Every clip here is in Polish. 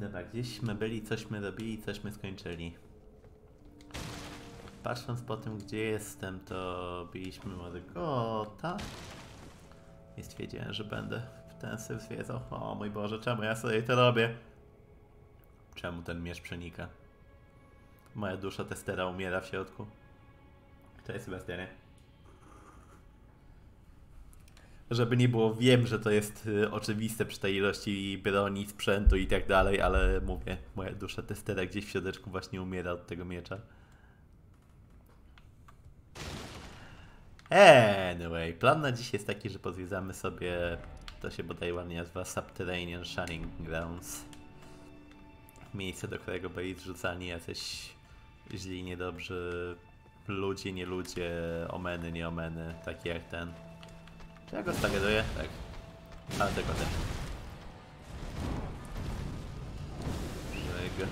Dobra, gdzieśmy byli, cośmy robili, cośmy skończyli. Patrząc po tym, gdzie jestem, to biliśmy Margota. I stwierdziłem, że będę w ten syf zwiedzał. O mój Boże, czemu ja sobie to robię? Czemu ten miecz przenika? Moja dusza testera umiera w środku. Cześć Sebastianie. Żeby nie było, wiem, że to jest y, oczywiste przy tej ilości broni, sprzętu i tak dalej, ale mówię, moja dusza testera gdzieś w środeczku właśnie umiera od tego miecza. Anyway, plan na dziś jest taki, że pozwiedzamy sobie, to się bodaj ładnie nazywa Subterranean Shining Grounds. Miejsce, do którego byli zrzucani jacyś źli, niedobrzy ludzie, nie ludzie, omeny, nie omeny, takie jak ten. Czy ja go staggeruję? Tak. Ale tego też. Brzeg.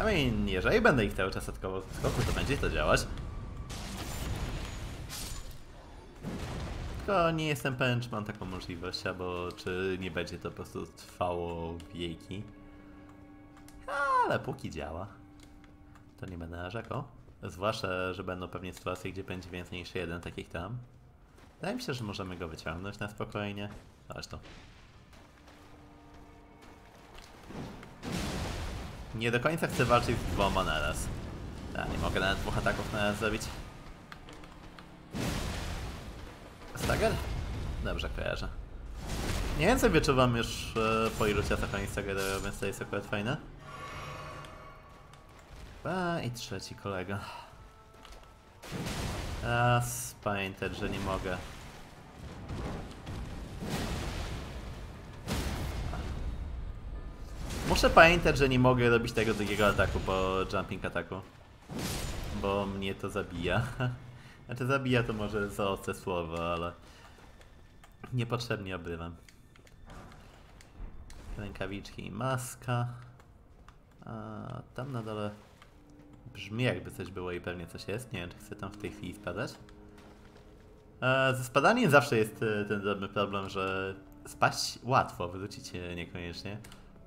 I mean, jeżeli będę ich cały czas atkował z skoku, to będzie to działać. Tylko nie jestem pewien, czy mam taką możliwość, albo czy nie będzie to po prostu trwało wieki. Ale póki działa, to nie będę narzekał. Zwłaszcza, że będą pewnie sytuacje, gdzie będzie więcej niż jeden takich tam. Wydaje mi się, że możemy go wyciągnąć na spokojnie. Zresztą. Nie do końca chcę walczyć z dwoma naraz. Ja nie mogę nawet dwóch ataków naraz zrobić. Stagger? Dobrze kojarzę. Nie co wyczuwam już e, po ilu ciasach oni staggerują, więc to jest akurat fajne. A i trzeci kolega. A pamiętać, że nie mogę. Muszę pamiętać, że nie mogę robić tego drugiego ataku po jumping ataku. Bo mnie to zabija. Znaczy zabija to może za ostre słowo, ale niepotrzebnie obrywam. Rękawiczki i maska. A tam na dole brzmi jakby coś było i pewnie coś jest. Nie wiem, czy chcę tam w tej chwili spadać. E, ze spadaniem zawsze jest e, ten drobny problem, że spaść łatwo, wrócić e, niekoniecznie.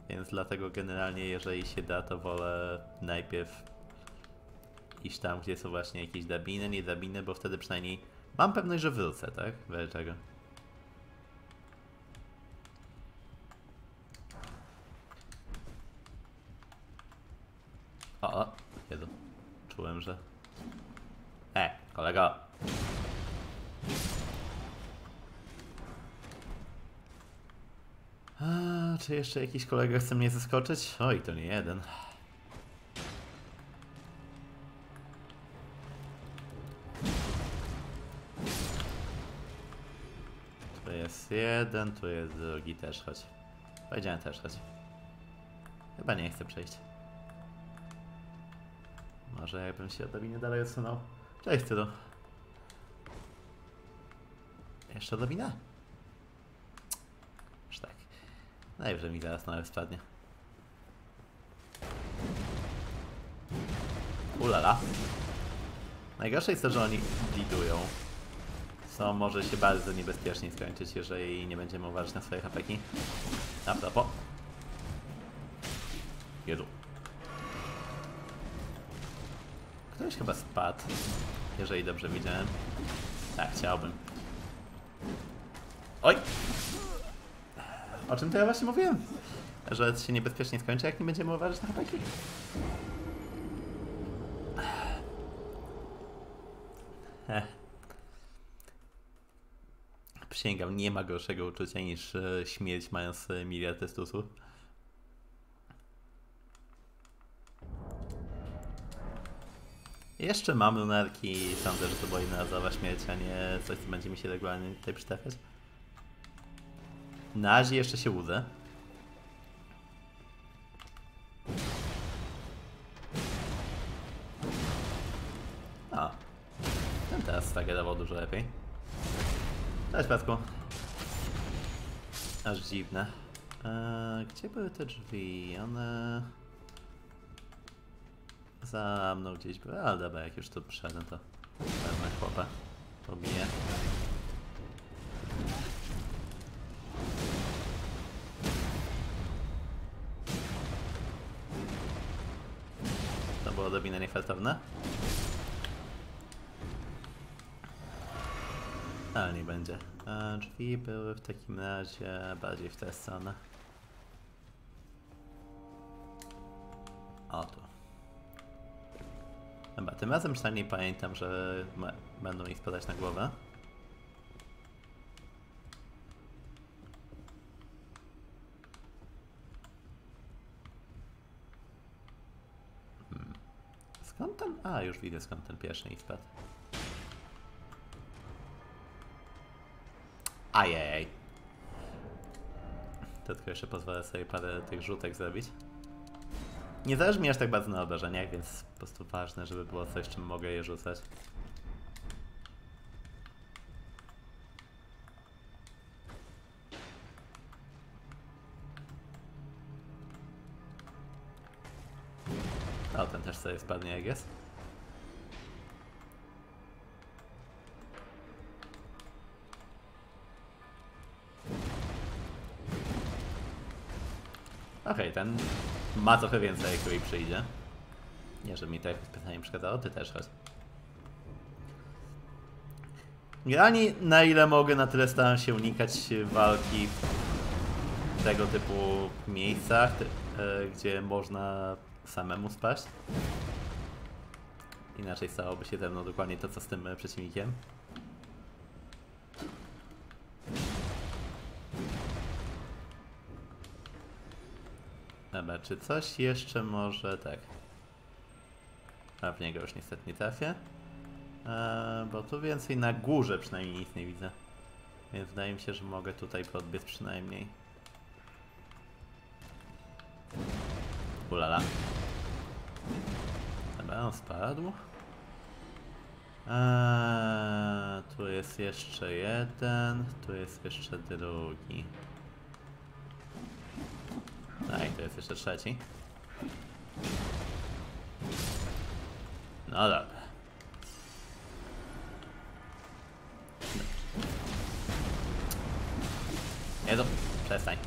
Więc dlatego generalnie, jeżeli się da, to wolę najpierw iść tam, gdzie są właśnie jakieś dabiny, nie dabiny, bo wtedy przynajmniej mam pewność, że wrócę, tak? Wiele czego. O, o, jedu. Czułem, że... E, kolego! A, czy jeszcze jakiś kolega chce mnie zaskoczyć? Oj, to nie jeden. Tu jest jeden, tu jest drugi, też chodź. Powiedziałem też chodź. Chyba nie chcę przejść. Może jakbym się odrobinę dalej odsunął. Cześć, Tylu. Jeszcze odrobinę? Już tak. Najwyżej mi zaraz nawet spadnie. Ulala. Najgorsze jest to, że oni blidują. Co może się bardzo niebezpiecznie skończyć, jeżeli nie będziemy uważać na swoje hapeki. A propos. Jedu. Ktoś chyba spadł, jeżeli dobrze widziałem. Tak, chciałbym. Oj! O czym to ja właśnie mówiłem? Że się niebezpiecznie skończy, jak nie będziemy uważać na. Ech. Przysięgam, nie ma gorszego uczucia niż e, śmierć mając e, miliard testusów. Jeszcze mam lunarki i sądzę, że to była jednorazowa śmierć, a nie coś, co będzie mi się regularnie tutaj przytrafiać. Na razie jeszcze się łudzę. O. Ten teraz stagerował dużo lepiej. Cześć Patku. Aż dziwne. Eee, gdzie były te drzwi? One... Za mną gdzieś był, ale dobra, jak już tu przyszedłem, to pewnie chłopa pobiję. To było odrobinę niefartowne. Ale nie będzie. A drzwi były w takim razie bardziej w tę stronę. Dobra, tym razem przynajmniej pamiętam, że będą mi spadać na głowę. Hmm. Skąd ten... A, już widzę skąd ten pierwszy mi spadł. Ajej. To tylko jeszcze pozwolę sobie parę tych rzutek zrobić. Nie zależy mi aż tak bardzo na obrażeniach, więc po prostu ważne, żeby było coś, czym mogę je rzucać. O, ten też sobie spadnie, jak jest. Okej, ten ma trochę więcej, jak jej przyjdzie. Nie, że mi to jakoś specjalnie przeszkadzało, ty też chodź. Generalnie na ile mogę, na tyle staram się unikać walki w tego typu miejscach, e, gdzie można samemu spaść. Inaczej stałoby się ze mną dokładnie to, co z tym e, przeciwnikiem. Dobra, czy coś jeszcze może... tak. A w niego już niestety nie trafię. Eee, bo tu więcej na górze przynajmniej nic nie widzę. Więc wydaje mi się, że mogę tutaj podbiec przynajmniej. Ulala. Dobra, on spadł. Eee, tu jest jeszcze jeden, tu jest jeszcze drugi. To jest jeszcze trzeci. No dobra. To, przestań.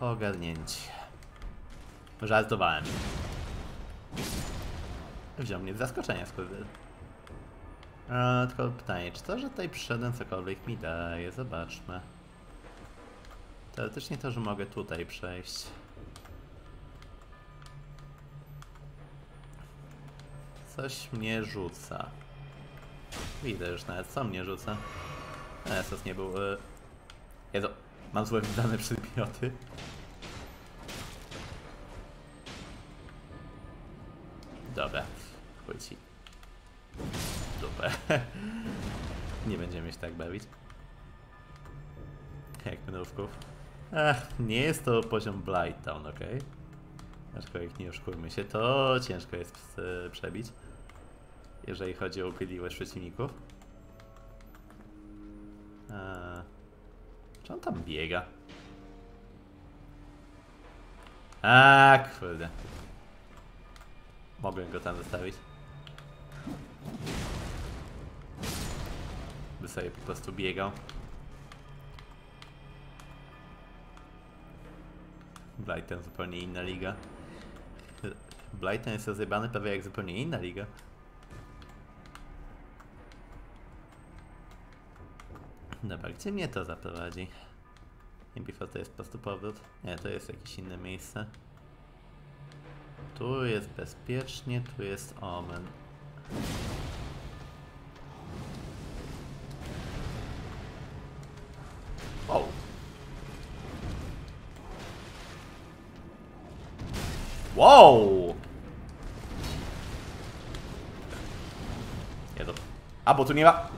Ogarnięcie. Żartowałem. Wziął mnie z zaskoczenia, skurwyl. E, tylko pytanie, czy to, że tutaj przyszedłem cokolwiek mi daje? Zobaczmy. Teoretycznie to, że mogę tutaj przejść. Coś mnie rzuca. Widzę już nawet, co mnie rzuca. Esos nie był... Y... Jezu, mam złe wydane przedmioty. Dobra, chuj ci. Dupę. nie będziemy się tak bawić. Jak minówków. Ach, nie jest to poziom Blighttown, ok? Aczkolwiek nie oszukujmy się, to ciężko jest e, przebić. Jeżeli chodzi o upiedliwość przeciwników. Eee, czy on tam biega? A kurde. Mogłem go tam zostawić. By sobie po prostu biegał. Blighton zupełnie inna liga. Blighton jest rozjebany prawie jak zupełnie inna liga. Dobra, gdzie mnie to zaprowadzi? Before to jest po prostu powrót? Nie, to jest jakieś inne miejsce. Tu jest bezpiecznie, tu jest omen. Wow! Nie to. A, bo tu nie ma.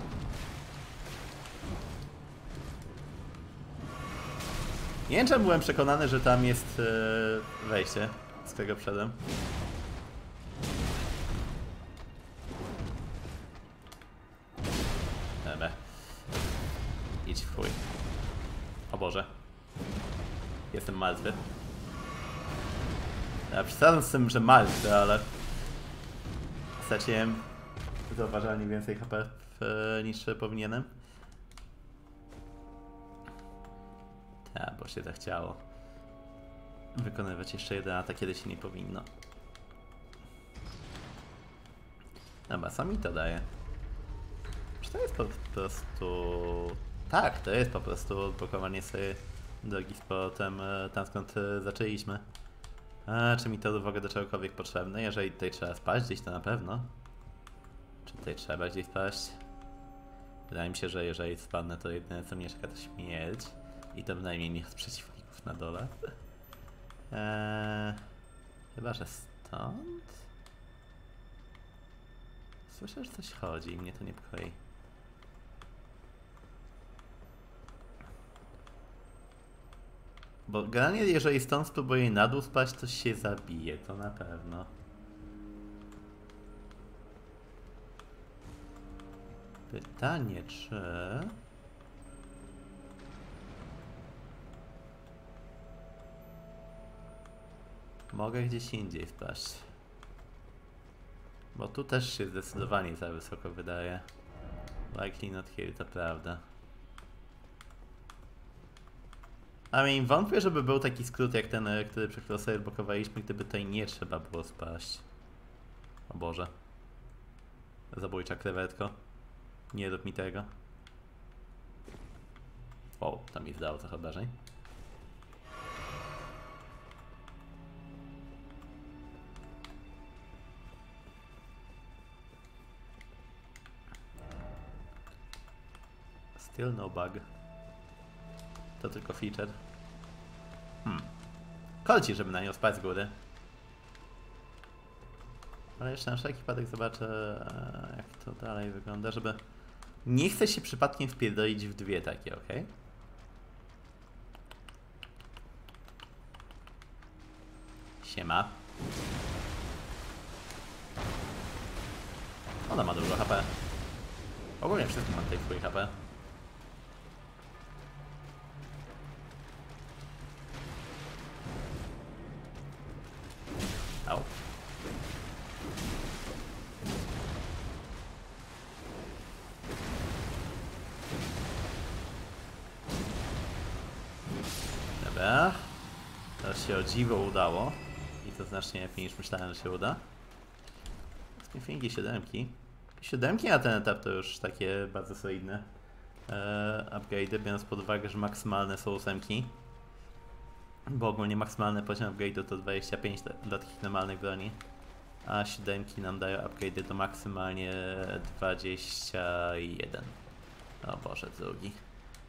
Nie wiem, byłem przekonany, że tam jest e, wejście, z którego wszedłem. Przesadzam z tym, że martwy, ale... Straciłem zauważalnie więcej HP w, niż powinienem. A, bo się zachciało. Wykonywać jeszcze jeden atak, kiedy się nie powinno. Dobra, co mi to daje? Czy to jest po prostu... Tak, to jest po prostu odblokowanie sobie drogi z powrotem e, tam skąd e, zaczęliśmy. A, czy mi to ogóle do czegokolwiek potrzebne? Jeżeli tutaj trzeba spaść gdzieś, to na pewno. Czy tutaj trzeba gdzieś spaść? Wydaje mi się, że jeżeli spadnę, to jedyne co mnie czeka to śmierć. I to bynajmniej nie od przeciwników na dole. Eee, chyba, że stąd? Słyszę, że coś chodzi i mnie to niepokoi. Bo generalnie jeżeli stąd spróbuję na dół spaść, to się zabije, to na pewno. Pytanie, czy... Mogę gdzieś indziej spaść. Bo tu też się zdecydowanie za wysoko wydaje. Likely not here, to prawda. A mean, wątpię, żeby był taki skrót jak ten, e, który przed chwilą blokowaliśmy, gdyby tutaj nie trzeba było spaść. O Boże. Zabójcza krewetko. Nie rób mi tego. O, tam mi zdało trochę obrażeń. Still no bug. To tylko feature. Hmm. Kolci, żeby na nią spać z góry. Ale jeszcze na wszelki wypadek zobaczę, e, jak to dalej wygląda, żeby... Nie chcę się przypadkiem wpierdolić w dwie takie, ok? Siema. Ona ma dużo HP. Ogólnie wszystko ma tutaj twój HP. Dziwo udało. I to znacznie lepiej niż myślałem, że się uda. Spinfingi siódemki. Siódemki na ten etap to już takie bardzo solidne e, upgrade'y, biorąc pod uwagę, że maksymalne są ósemki. Bo ogólnie maksymalny poziom upgrade'u to 25 dla, takich normalnych broni. A siódemki nam dają upgrade'y do maksymalnie 21. O Boże, drugi.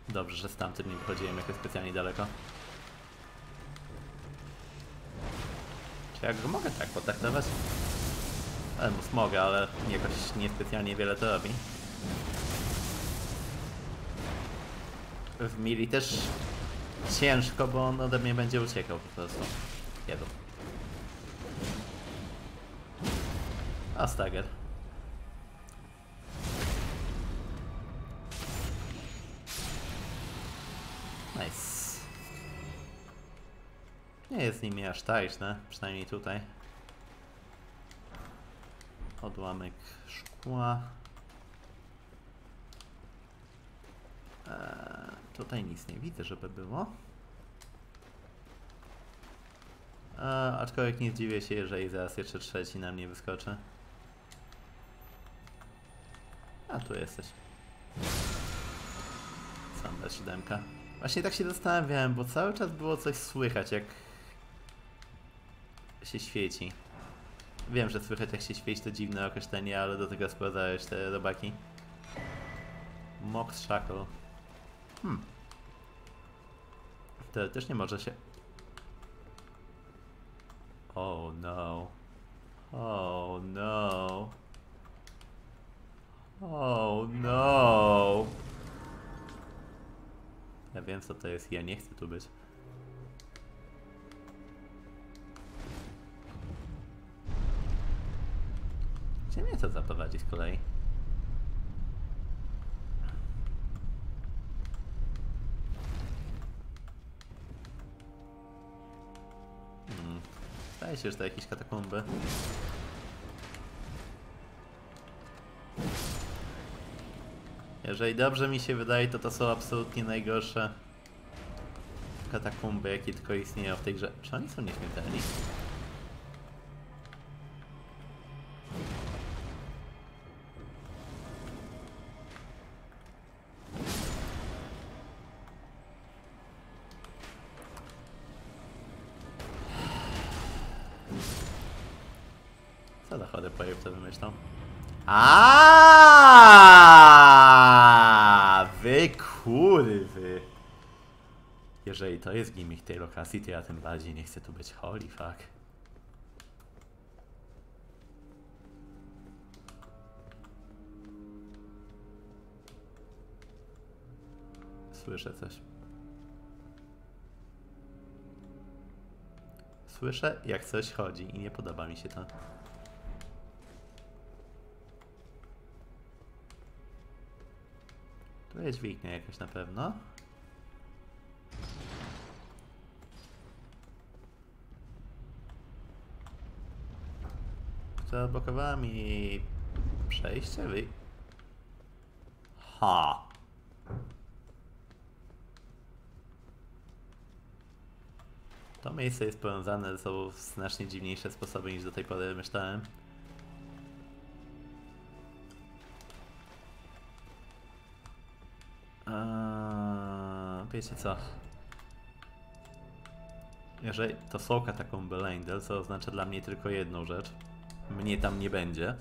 Dobrze, że z tamtym nie wychodziłem jakoś specjalnie daleko. Czy ja go mogę tak potraktować? Almus mogę, ale jakoś niespecjalnie wiele to robi. W mili też ciężko, bo on ode mnie będzie uciekał po prostu. Jedu. A stagger. Nie jest z nimi aż tajśne, przynajmniej tutaj. Odłamek szkła. Eee, tutaj nic nie widzę, żeby było. Eee, aczkolwiek nie zdziwię się, jeżeli zaraz jeszcze trzeci na mnie wyskoczy. A, tu jesteś. Sam bez siódemka. Właśnie tak się zastanawiałem, bo cały czas było coś słychać, jak się świeci. Wiem, że słychać jak się świeci to dziwne określenie, ale do tego sprawdzałeś te robaki. Mox Shackle. Hmm. Teoretycznie może się... Oh no. Oh no. Oh no. Ja wiem co to jest, ja nie chcę tu być. Gdzie mnie to zaprowadzi z kolei? Hmm. Się, że to jakieś katakumby. Jeżeli dobrze mi się wydaje, to to są absolutnie najgorsze katakumby, jakie tylko istnieją w tej grze. Czy oni są nieśmiertelni? A, wy kurwy. Jeżeli to jest gimmick tej lokacji, to ja tym bardziej nie chcę tu być. Holy fuck. Słyszę coś. Słyszę, jak coś chodzi i nie podoba mi się to. Tu jest dźwignia jakaś na pewno. Zablokowała mi przejście, wy... Ha! To miejsce jest powiązane ze sobą w znacznie dziwniejsze sposoby niż do tej pory myślałem. Eee, wiecie co? Jeżeli to są katakomby Lendel, co oznacza dla mnie tylko jedną rzecz. Mnie tam nie będzie.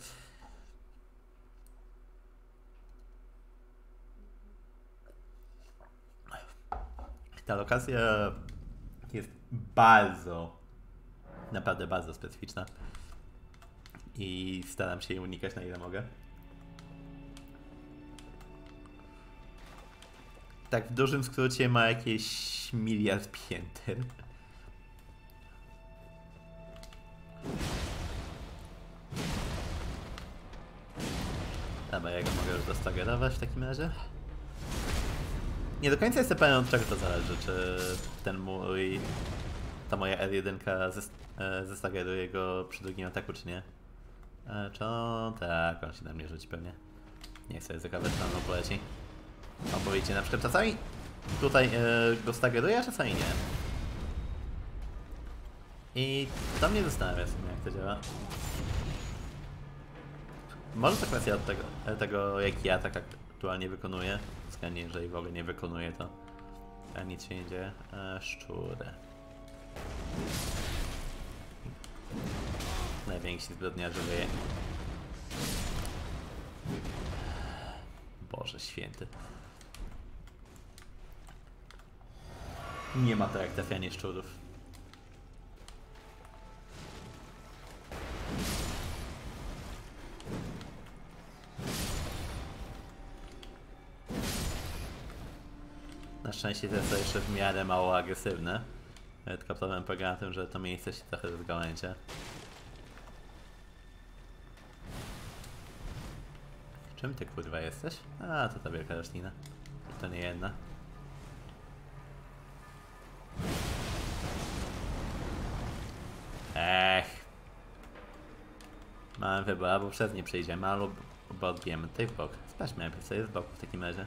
Ta lokacja jest bardzo, naprawdę bardzo specyficzna. I staram się jej unikać na ile mogę. Tak w dużym skrócie ma jakieś miliard pięter. Dobra, ja go mogę już dostagerować w takim razie. Nie do końca jestem pewien od czego to zależy, czy ten mój... ta moja R1 zes- e, zestageruje go przy drugim ataku, czy nie. E, Czy on... tak, on się na mnie rzuci pewnie. Nie chcę ryzyka weteranu poleci. O, bo wiecie, na przykład czasami tutaj e, go stageruje, a czasami nie. I to mnie zastanawia w sumie, jak to działa. Może to kwestia od tego, e, tego jak ja tak aktualnie wykonuję. Względnie, jeżeli w ogóle nie wykonuję, to e, nic się nie dzieje. E, szczury. Najwięksi zbrodniarze wyje. Boże święty. Nie ma to jak trafianie szczurów. Na szczęście jest to jeszcze w miarę mało agresywne. Tylko problem polega na tym, że to miejsce się trochę rozgałęzia. Czym ty kurwa jesteś? A, to ta wielka roślina. To nie jedna. Ech. Mamy wybór, albo przez nie przejdziemy, albo odbijemy tutaj w bok. Sprawdźmy najpierw, co jest z boku w takim razie.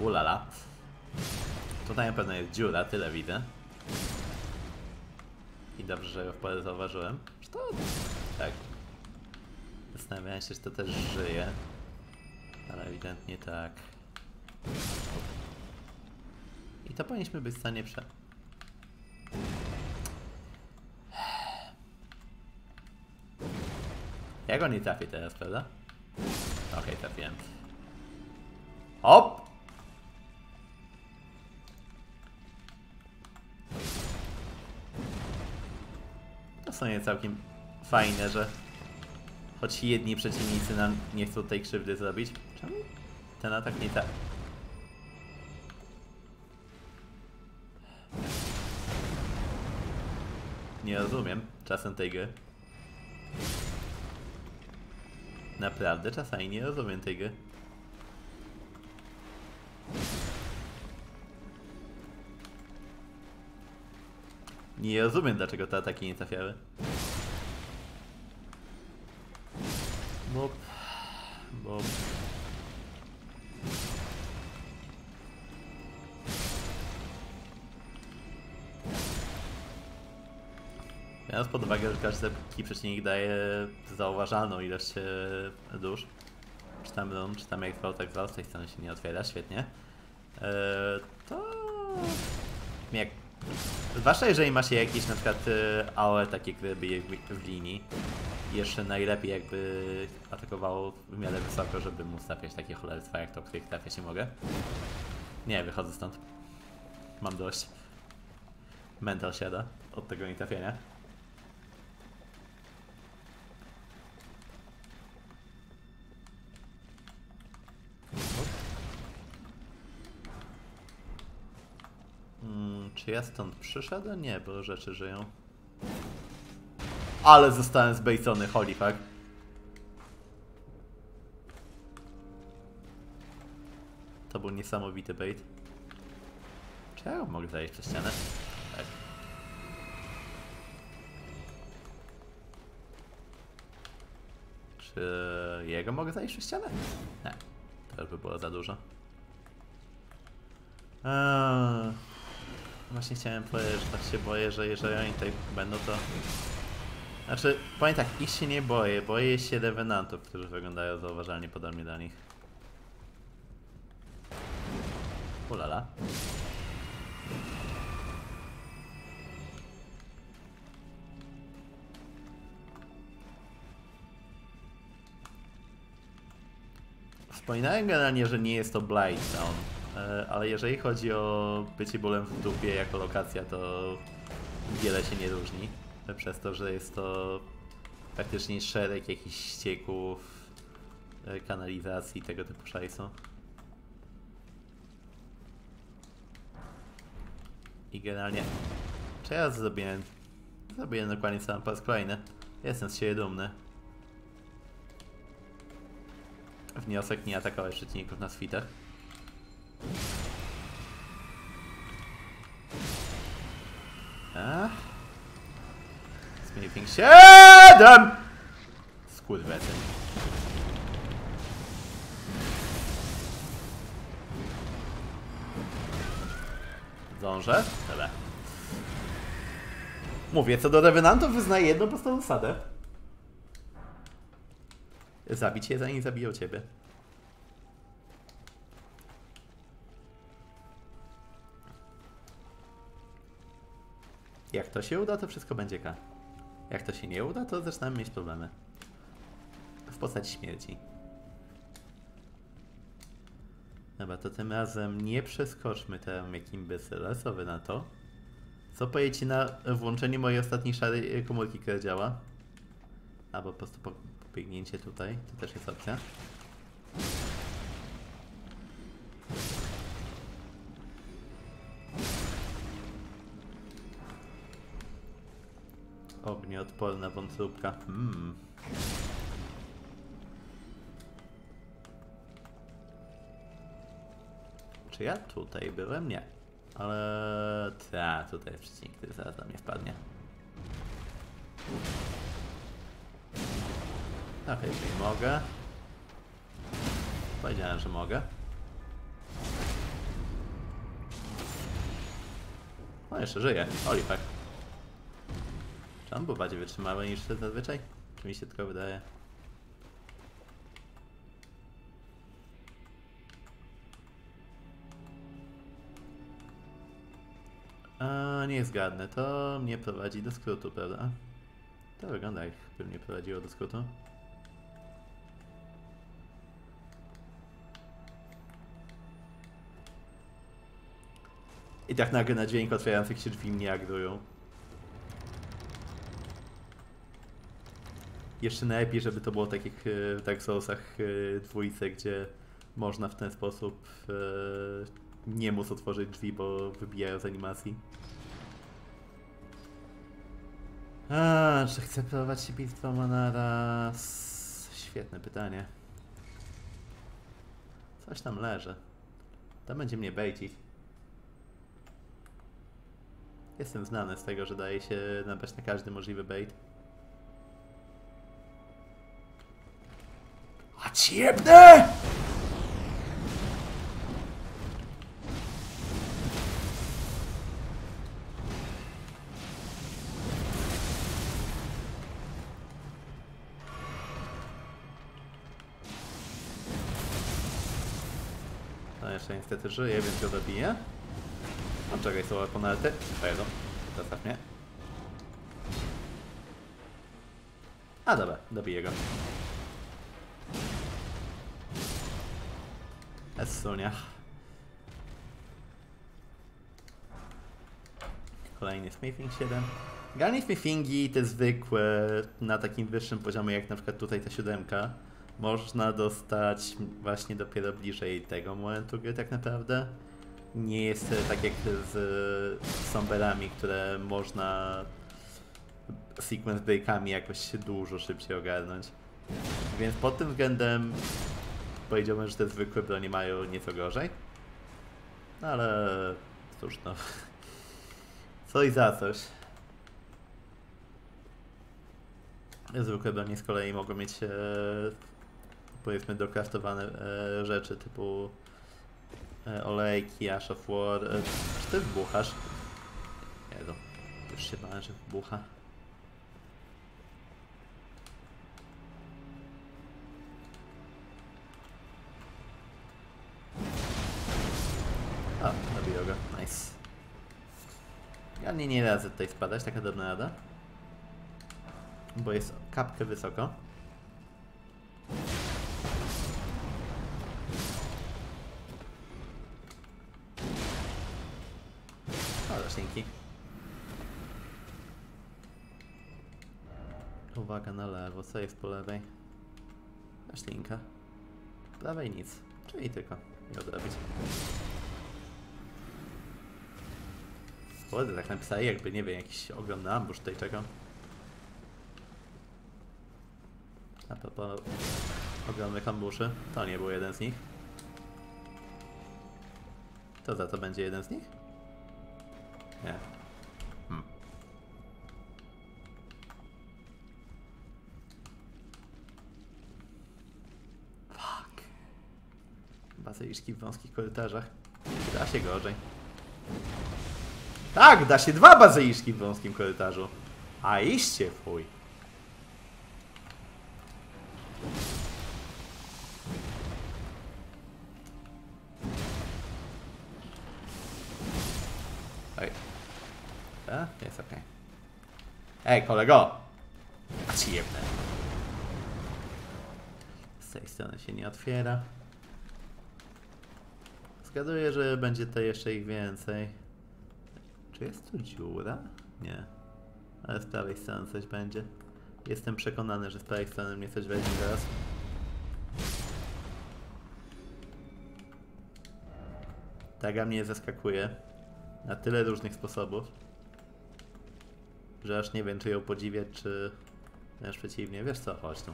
Ulala. Tutaj na pewno jest dziura, tyle widzę. I dobrze, że ją w porę zauważyłem. Czy to... Tak. Zastanawiałem się, czy to też żyje. Ale ewidentnie tak. I to powinniśmy być w stanie prze... Ja go nie trafię teraz, prawda? Okej, trafiłem. Hop! To są nie całkiem fajne, że choć jedni przeciwnicy nam nie chcą tej krzywdy zrobić. Czemu ten atak nie tak? Nie rozumiem czasem tej gry. Naprawdę czasami nie rozumiem tej gry. Nie rozumiem dlaczego te ataki nie trafiały. Pod uwagę, że każdy taki przeciwnik daje zauważalną ilość e, dusz, czy tam run, czy tam jak tak z tej strony się nie otwiera, świetnie, e, to jak Zwłaszcza jeżeli ma się jakieś na przykład AOE takie, które bije w, linii. Jeszcze najlepiej jakby atakowało w miarę wysoko, żeby móc trafiać takie cholerstwa jak to, których trafiać nie mogę. Nie, wychodzę stąd. Mam dość. Mental siada od tego nietrafienia. Mm, czy ja stąd przyszedłem? Nie, bo rzeczy żyją. Ale zostałem zbejcony, holy fuck. To był niesamowity bait. Czy ja mogę zajść przez ścianę? Tak. Czy jego mogę zajść przez ścianę? Nie. To by było za dużo. Eee, właśnie chciałem powiedzieć, że tak się boję, że jeżeli oni tutaj będą, to... Znaczy, powiem tak, ich się nie boję, boję się revenantów, którzy wyglądają zauważalnie podobnie do nich. Ulala. Wspominałem generalnie, że nie jest to Blighttown, e, ale jeżeli chodzi o bycie bólem w dupie jako lokacja, to wiele się nie różni. Przez to, że jest to praktycznie szereg jakichś ścieków, e, kanalizacji, tego typu szajsu. I generalnie... Czy ja zrobiłem... Zrobiłem dokładnie sam po raz kolejny. Jestem z siebie dumny. Wniosek nie atakować przeciwników na switach. A? Smithing 7! Skurwety. Zdążę? Tyle. Mówię, co do Revenantów wyznaję jedną prostą zasadę. Zabić je zanim zabiją ciebie. Jak to się uda, to wszystko będzie K. Jak to się nie uda, to zaczynamy mieć problemy. W postaci śmierci. Dobra, to tym razem nie przeskoczmy tam jak imbecyle, co wy na to? Co powiecie na włączenie mojej ostatniej szarej komórki, która działa? Albo po prostu po, pobiegnięcie tutaj, to też jest opcja. Ognioodporna wątróbka. Hmm. Czy ja tutaj byłem? Nie. Ale... Ta, tutaj przeciwnik, który zaraz na mnie wpadnie. Okej, okay, mogę. Powiedziałem, że mogę. O, jeszcze żyje. Olifek. On był bardziej wytrzymały niż zazwyczaj? Czy mi się tylko wydaje? A, nie zgadnę. To mnie prowadzi do skrótu, prawda? To wygląda jakby mnie prowadziło do skrótu. I tak nagle na dźwięk otwierających się drzwi mnie agrują. Jeszcze najlepiej, żeby to było tak jak w Dark Soulsach dwójce, gdzie można w ten sposób e, nie móc otworzyć drzwi, bo wybijają z animacji. A, czy chcę prowadzić bitwę naraz? Świetne pytanie. Coś tam leży. To będzie mnie bejcić. Jestem znany z tego, że daje się nabrać na każdy możliwy bait. Ciebie! No jeszcze niestety żyje, więc go zabiję. No czekaj, słowa penalty. Pojedą. Zostaw mnie. A dobra, dobiję go. Esunia. Kolejny Smithing 7. Garni Smithingi, te zwykłe, na takim wyższym poziomie jak na przykład tutaj ta siódemka, można dostać właśnie dopiero bliżej tego momentu gry tak naprawdę. Nie jest e, tak jak z Somberami, które można sequence breakami jakoś dużo szybciej ogarnąć. Więc pod tym względem powiedziałbym, że te zwykłe broni mają nieco gorzej. No ale cóż no. Coś za coś. Zwykłe broni z kolei mogą mieć e, powiedzmy dokraftowane e, rzeczy typu e, olejki, Ash of War. E, czy ty wybuchasz? Jezu, już się bałem, że wybucha. Ja nie, nie radzę tutaj spadać, taka dobra rada. Bo jest kapkę wysoko. O, roślinki. Uwaga na lewo, co jest po lewej? Roślinka. Prawej nic, czyli tylko nie odrobić. Kurde, tak napisali, jakby nie wiem, jakiś ogromny ambush tutaj czekał. A propos ogromnych ambuszy, to nie był jeden z nich. To za to będzie jeden z nich? Nie. Hmm. Fuck. Bazyliszki w wąskich korytarzach. Da się gorzej. Tak, da się dwa bazyliszki w wąskim korytarzu. A iście fuj. Oj. A, jest okej. Ej, kolego! A ci jebnę. Z tej strony się nie otwiera. Zgaduję, że będzie to jeszcze ich więcej. Czy jest tu dziura? Nie. Ale z prawej strony coś będzie. Jestem przekonany, że z prawej strony mnie coś weźmie zaraz. Taga mnie zaskakuje na tyle różnych sposobów, że aż nie wiem, czy ją podziwiać, czy wręcz przeciwnie. Wiesz co, chodź tu.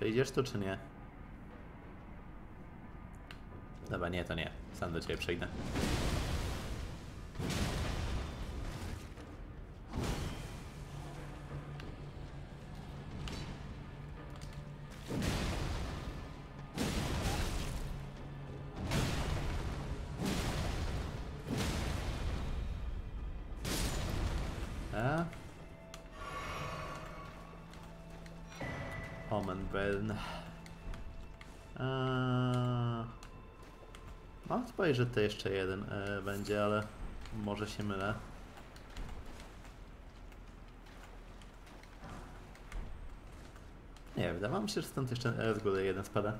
Przejdziesz tu, czy nie? Dobra, nie, to nie. Sam do ciebie przejdę. Że to jeszcze jeden e, będzie, ale może się mylę. Nie, wydawało mi się, że stąd jeszcze e, z góry jeden spada.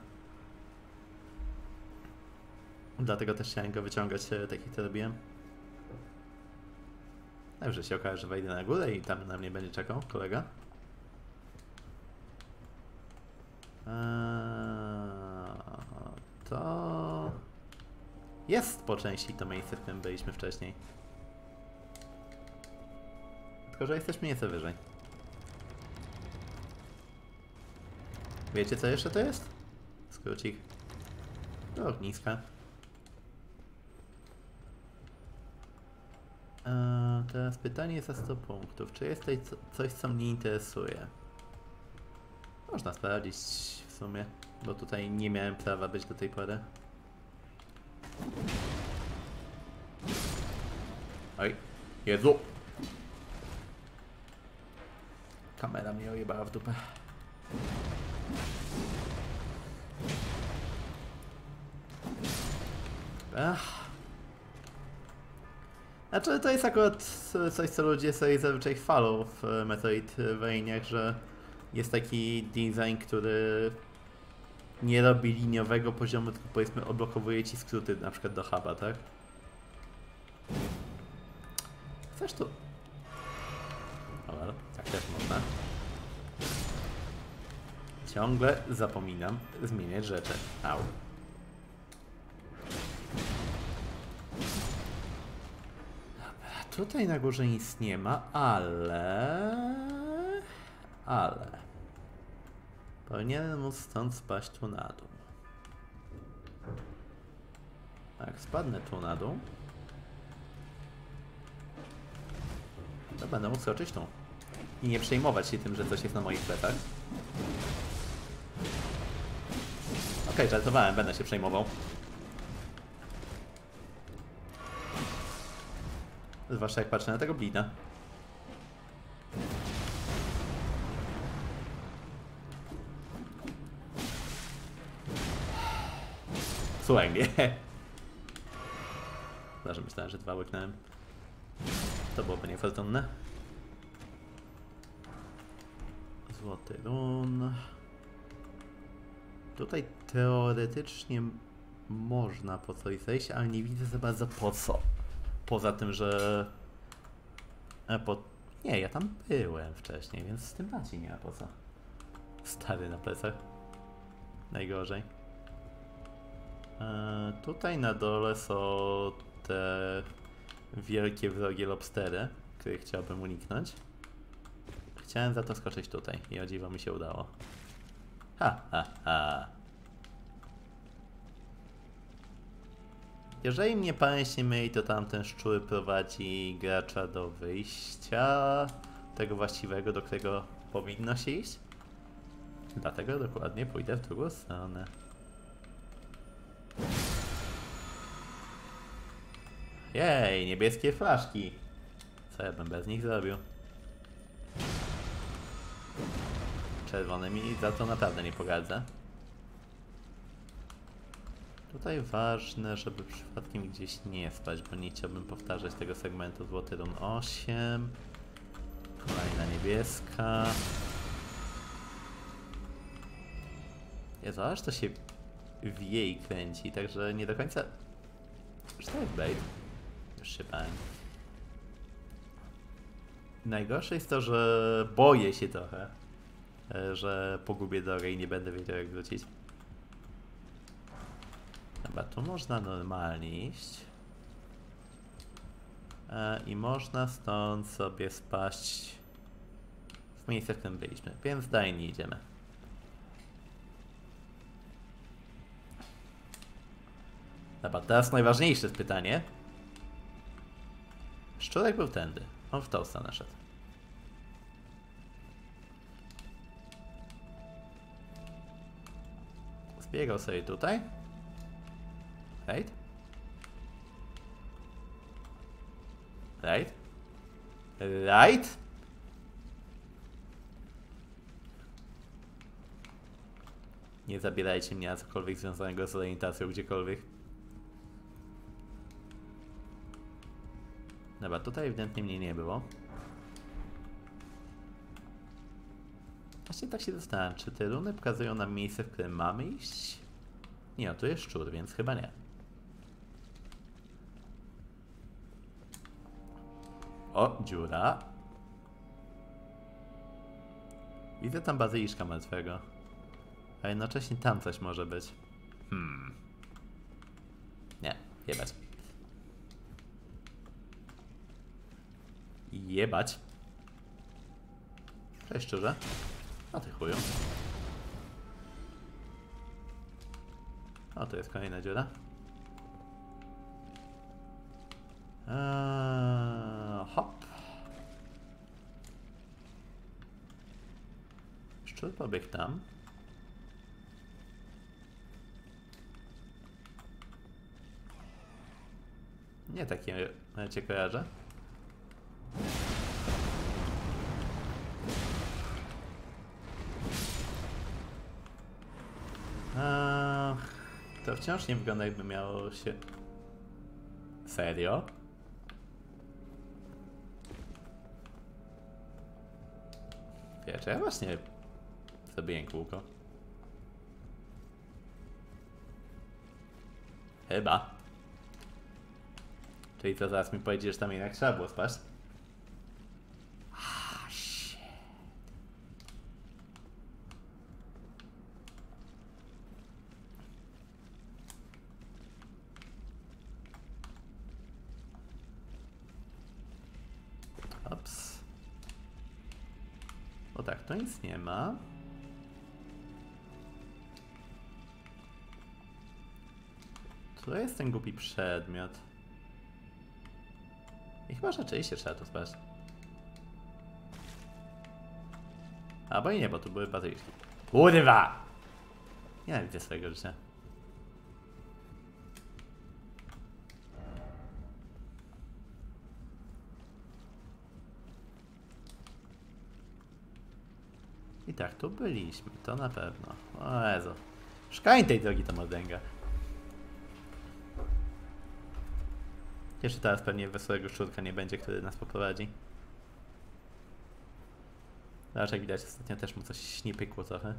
Dlatego też chciałem go wyciągać, e, tak jak to robiłem. Także się okaże, że wejdę na górę i tam na mnie będzie czekał kolega. Jest po części to miejsce, w którym byliśmy wcześniej. Tylko, że jesteśmy nieco wyżej. Wiecie co jeszcze to jest? Skrócik. Do ogniska. Eee, teraz pytanie za 100 punktów. Czy jest tutaj co- coś, co mnie interesuje? Można sprawdzić w sumie, bo tutaj nie miałem prawa być do tej pory. Oj, Jezu! Kamera mnie ojebała w dupę. Ech. Znaczy to jest akurat coś, co ludzie sobie zazwyczaj chwalą w Metroidvaniach, że jest taki design, który nie robi liniowego poziomu, tylko powiedzmy odblokowuje ci skróty na przykład do huba, tak? Chcesz tu... Dobra, tak też można. Ciągle zapominam zmieniać rzeczy. Au. Dobra, tutaj na górze nic nie ma, ale... Ale... Powinienem móc stąd spaść tu na dół. Tak, spadnę tu na dół. To będę mógł skoczyć tu. I nie przejmować się tym, że coś jest na moich plecach. Okej, żartowałem, będę się przejmował. Zwłaszcza jak patrzę na tego blina. Słuchaj mnie. Zawsze myślałem, że dwa łyknąłem. To byłoby niefortunne. Złoty run. Tutaj teoretycznie można po coś zejść, ale nie widzę za bardzo po co. Poza tym, że... E, po... Nie, ja tam byłem wcześniej, więc z tym bardziej nie ma po co. Stary na plecach. Najgorzej. E, tutaj na dole są te wielkie wrogie lobstery, których chciałbym uniknąć. Chciałem za to skoczyć tutaj i o dziwo mi się udało. Ha, ha, ha. Jeżeli mnie pamięć nie myli, to tamten szczur prowadzi gracza do wyjścia, tego właściwego, do którego powinno się iść. Dlatego dokładnie pójdę w drugą stronę. Jej, niebieskie flaszki. Co ja bym bez nich zrobił? Czerwonymi za to naprawdę nie pogardzę. Tutaj ważne, żeby przypadkiem gdzieś nie spać, bo nie chciałbym powtarzać tego segmentu Złoty Run 8. Kolejna niebieska. Jezu, aż to się wie i kręci, także nie do końca... Czy to jest bait? Już się bałem. Najgorsze jest to, że boję się trochę, e, że pogubię drogę i nie będę wiedział jak wrócić. Chyba tu można normalnie iść. E, I można stąd sobie spaść w miejsce, w którym byliśmy. Więc dalej nie idziemy. Dobra, teraz najważniejsze pytanie. Szczurek był tędy. On w tą stronę szedł. Zbiegał sobie tutaj. Right? Right? Right? Nie zabierajcie mnie na cokolwiek związanego z orientacją gdziekolwiek. Dobra, tutaj ewidentnie mnie nie było. Właśnie tak się zastanawiam, czy te runy pokazują nam miejsce, w którym mamy iść? Nie, o, tu jest szczur, więc chyba nie. O, dziura. Widzę tam bazyliszka martwego. A jednocześnie tam coś może być. Hmm. Nie, jebać. Jebać. Cześć szczurze. A ty chuju. O, to jest kolejna dziura. Eee, hop. Szczur pobiegł tam. Nie takie cię kojarzę. To wciąż nie wygląda jakby miało się... Serio? Wiesz, ja właśnie zabiję kółko. Chyba. Czyli to zaraz mi powiedziesz, że tam jednak trzeba było spaść? Ah, shit. Ops. O tak, to nie ma. To jest ten głupi przedmiot. I chyba rzeczywiście trzeba tu spać. Albo i nie, bo tu były bazyliszki. Kurwa! Nie widzę swojego życia. Tak, tu byliśmy, to na pewno. O Jezu. Szukaj tej drogi to mordęga. Jeszcze teraz pewnie wesołego szczurka nie będzie, który nas poprowadzi. Zobacz, jak widać, ostatnio też mu coś nie pykło trochę.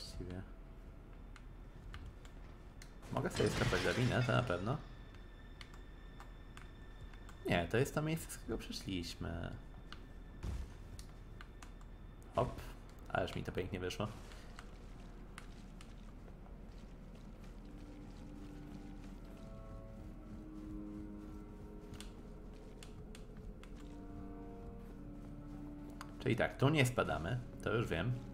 Właściwie? Mogę sobie skapać to na pewno. Nie, to jest to miejsce, z którego przyszliśmy. Hop, ależ mi to pięknie wyszło. Czyli tak, tu nie spadamy, to już wiem.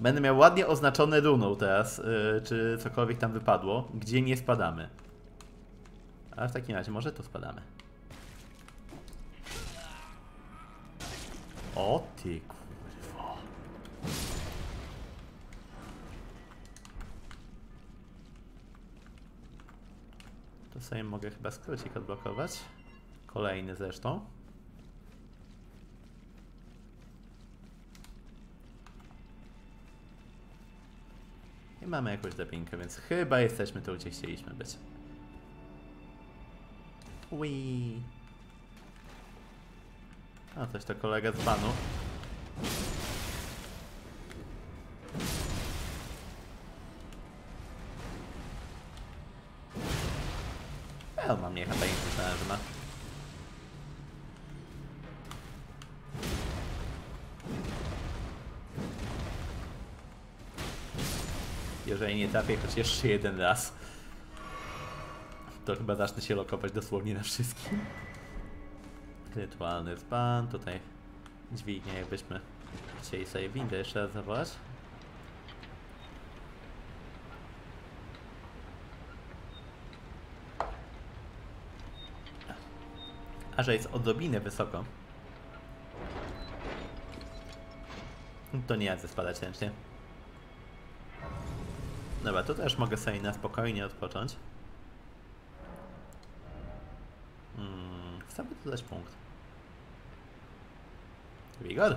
Będę miał ładnie oznaczone runą teraz, yy, czy cokolwiek tam wypadło, gdzie nie spadamy. Ale w takim razie może tu spadamy. O ty kurwo. To sobie mogę chyba skrócik odblokować. Kolejny zresztą. I mamy jakąś drabinkę, więc chyba jesteśmy tu, gdzie chcieliśmy być. Ui. A, coś to kolega z banu. Trafię choć jeszcze jeden raz, to chyba zacznę się lokować dosłownie na wszystkim. Rytualny zban, tutaj dźwignia, jakbyśmy chcieli sobie windę jeszcze raz zawołać. A że jest odrobinę wysoko, to nie radzę spadać ręcznie. Dobra, tu też mogę sobie na spokojnie odpocząć. Hmm, chcę by tu dać punkt. Wigor?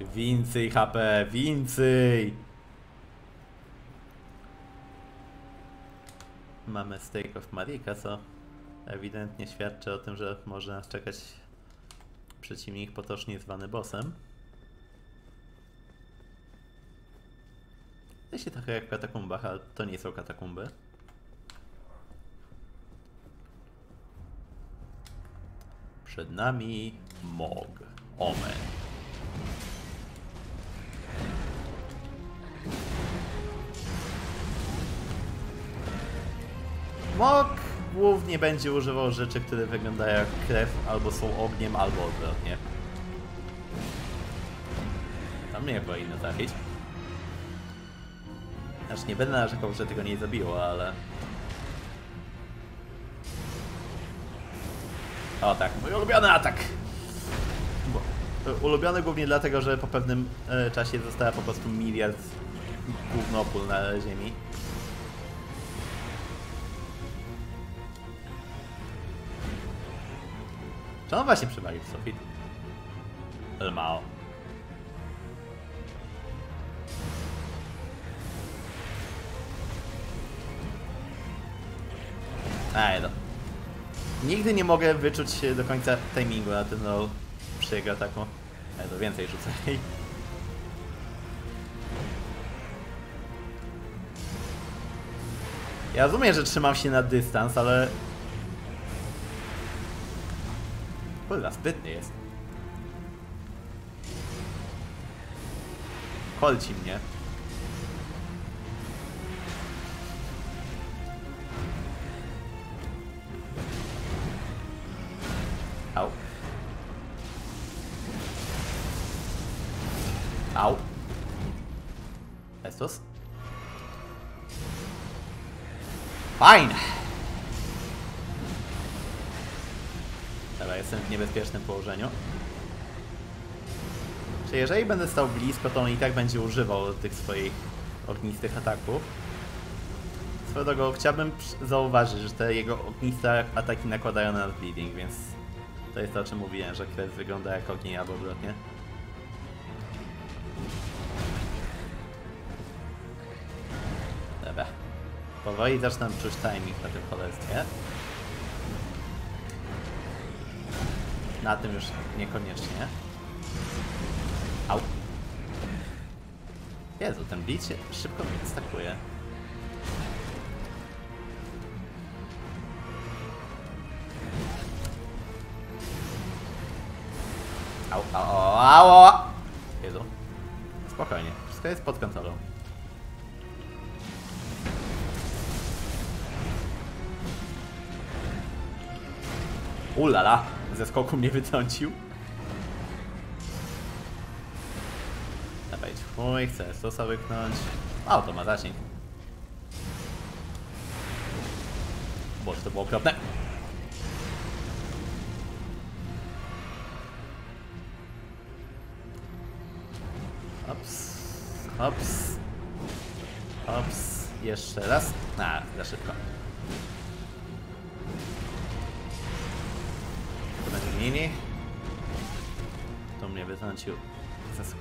Więcej HP, więcej! Mamy Stake of Marika, co ewidentnie świadczy o tym, że może nas czekać przeciwnik potocznie zwany bossem. Się trochę jak w katakumbach, ale to nie są katakumby. Przed nami Mog. Omen. Mog głównie będzie używał rzeczy, które wyglądają jak krew, albo są ogniem, albo odwrotnie. mnie powinno trafić. Znaczy nie będę narzekał, że tego nie zabiło, ale... O tak, mój ulubiony atak! Bo, e, ulubiony głównie dlatego, że po pewnym e, czasie została po prostu miliard gównopól na ziemi. Czy on właśnie przywalił w sufit? Ale mało. Ej, no. Nigdy nie mogę wyczuć do końca timingu na tym no przy jego ataku. Ale to więcej rzucaj. Ja rozumiem, że trzymam się na dystans, ale... Kurwa, sprytny jest. Kolci mnie. Fajne. Dobra, jestem w niebezpiecznym położeniu. Czy jeżeli będę stał blisko, to on i tak będzie używał tych swoich ognistych ataków. Swoją drogą, chciałbym zauważyć, że te jego ogniste ataki nakładają na nas bleeding, więc to jest to, o czym mówiłem, że kres wygląda jak ogień albo odwrotnie. Powoli zaczynam czuć timing na tym cholerstwie. Na tym już niekoniecznie. Au. Jezu, ten się szybko mnie stakuje. Ulala, ze skoku mnie wytrącił. Dawaj, chuj, chcę stosa łyknąć. O, to ma zasięg. Boże, to było okropne. Ops, ops, ops, jeszcze raz.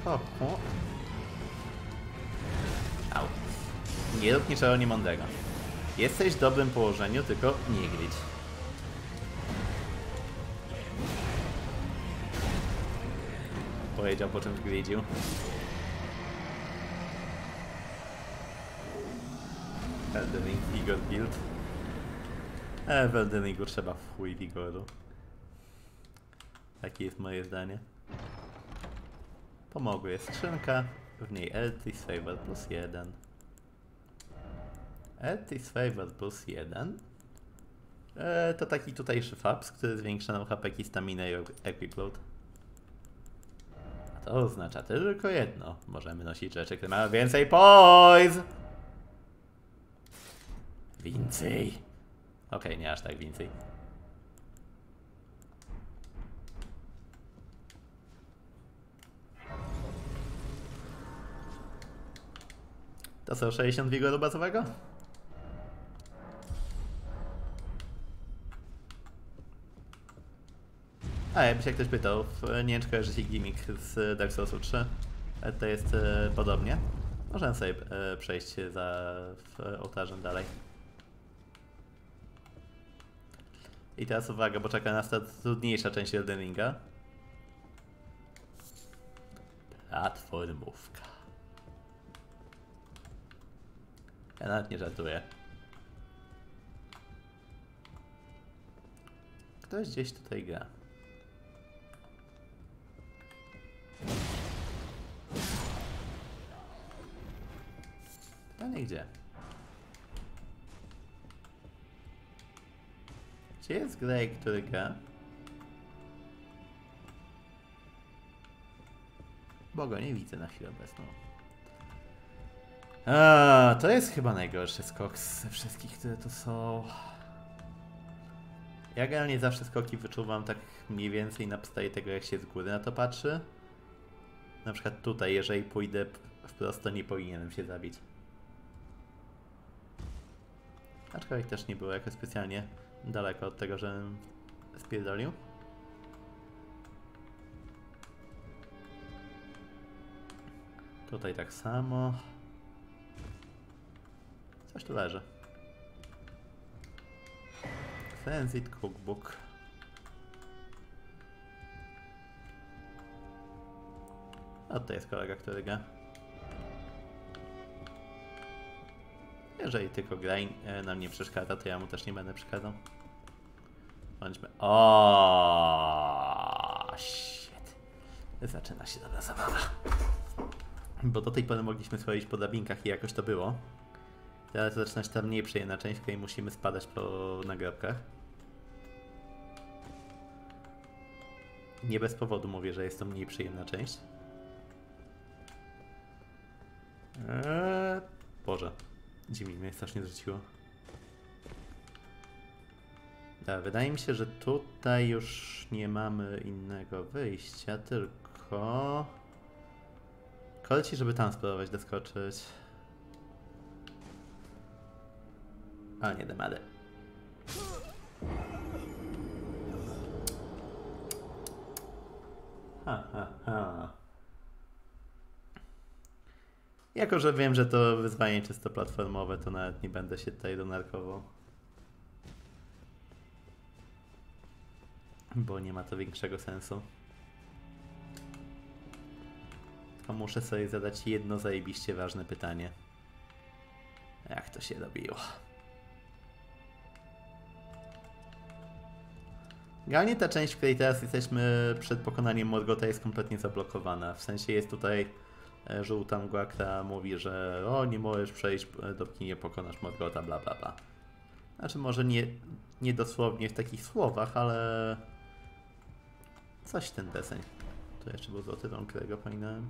Skoku. Au. Nie rób niczego niemądrego. Jesteś w dobrym położeniu, tylko nie gryź. Powiedział po czymś gridził. Elden Ring Vigor Build. E, w Elden Ringu trzeba w chuj Vigoru. Takie jest moje zdanie. Pomoguje skrzynka, w niej Eltis Favor plus 1. Eltis Favor plus 1. E, to taki tutejszy Fabs, który zwiększa nam HP i staminę i Equip Load. A to oznacza tylko jedno. Możemy nosić rzeczy, które mają więcej poise! Więcej. Okej, nie aż tak więcej. To co, 60 wigoru bazowego? A, jakby się ktoś pytał, nie wiem czy się gimmick z Dark Souls 3. E, To jest e, podobnie. Możemy sobie e, przejść za ołtarzem dalej. I teraz uwaga, bo czeka nas ta trudniejsza część Elden Ringa. Platformówka. Ja nawet nie żartuję. Ktoś gdzieś tutaj gra. Pytanie gdzie? Gdzie jest Grey, który gra? Bo go nie widzę na chwilę obecną. A, to jest chyba najgorszy skok ze wszystkich, które tu są. Ja generalnie zawsze skoki wyczuwam tak mniej więcej na podstawie tego, jak się z góry na to patrzy. Na przykład tutaj, jeżeli pójdę wprost, to nie powinienem się zabić. Aczkolwiek też nie było jakoś specjalnie daleko od tego, że spierdolił. Tutaj tak samo. Coś tu leży. Frenzied Cookbook. A to jest kolega, który gra. Jeżeli tylko gra i- e, nam nie przeszkadza, to ja mu też nie będę przeszkadzał. Bądźmy... O, shit. Zaczyna się dobra zabawa. Bo do tej pory mogliśmy schodzić po drabinkach i jakoś to było. Teraz zaczyna się ta mniej przyjemna część, w której musimy spadać po nagrobkach. Nie bez powodu mówię, że jest to mniej przyjemna część. Eee, Boże, dziwnie mnie strasznie zrzuciło. Tak, wydaje mi się, że tutaj już nie mamy innego wyjścia, tylko... Koleci, żeby tam spróbować doskoczyć. A nie dam rady. Ha, ha, ha. Jako, że wiem, że to wyzwanie czysto platformowe, to nawet nie będę się tutaj donarkował. Bo nie ma to większego sensu. Tylko muszę sobie zadać jedno zajebiście ważne pytanie. Jak to się robiło? Generalnie ta część, w której teraz jesteśmy przed pokonaniem Morgota jest kompletnie zablokowana. W sensie jest tutaj e, żółta mgła, która mówi, że o, nie możesz przejść, e, dopóki nie pokonasz Morgota, bla bla bla. Znaczy może nie, nie dosłownie w takich słowach, ale coś ten deseń. To jeszcze był złoty rąk, którego powinienem.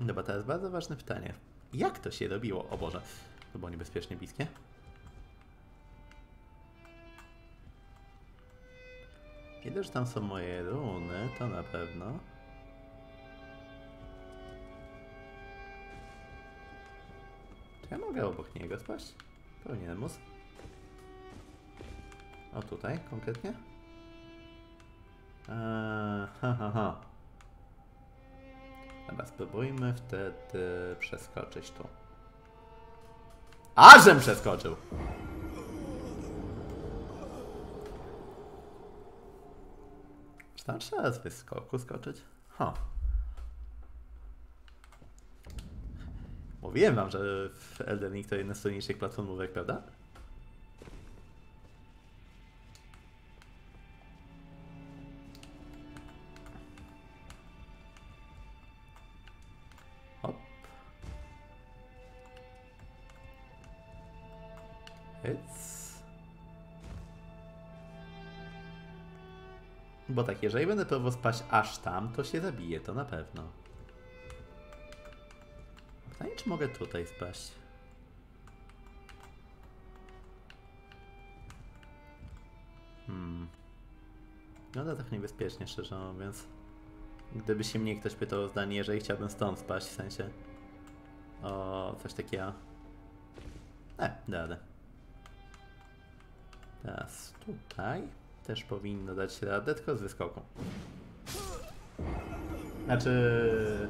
Dobra, teraz bardzo ważne pytanie. Jak to się robiło? O Boże, to było niebezpiecznie bliskie. Kiedy że tam są moje runy, to na pewno. Czy ja mogę obok niego spaść? Powinienem móc. O tutaj konkretnie? Eee, ha, ha, ha. Dobra, spróbujmy wtedy przeskoczyć tu. A, żem przeskoczył! Czy tam trzeba z wyskoku skoczyć? Ha. Mówiłem wam, że w Elden Ring to jedna z trudniejszych platformówek, prawda? Bo tak, jeżeli będę próbował spaść aż tam, to się zabije, to na pewno. Pytanie, czy mogę tutaj spaść? Hmm. No to tak niebezpiecznie, szczerze mówiąc. Gdyby się mnie ktoś pytał o zdanie, jeżeli chciałbym stąd spaść, w sensie o coś takiego. E, dadę. Teraz tutaj też powinno dać radę, tylko z wyskoku. Znaczy...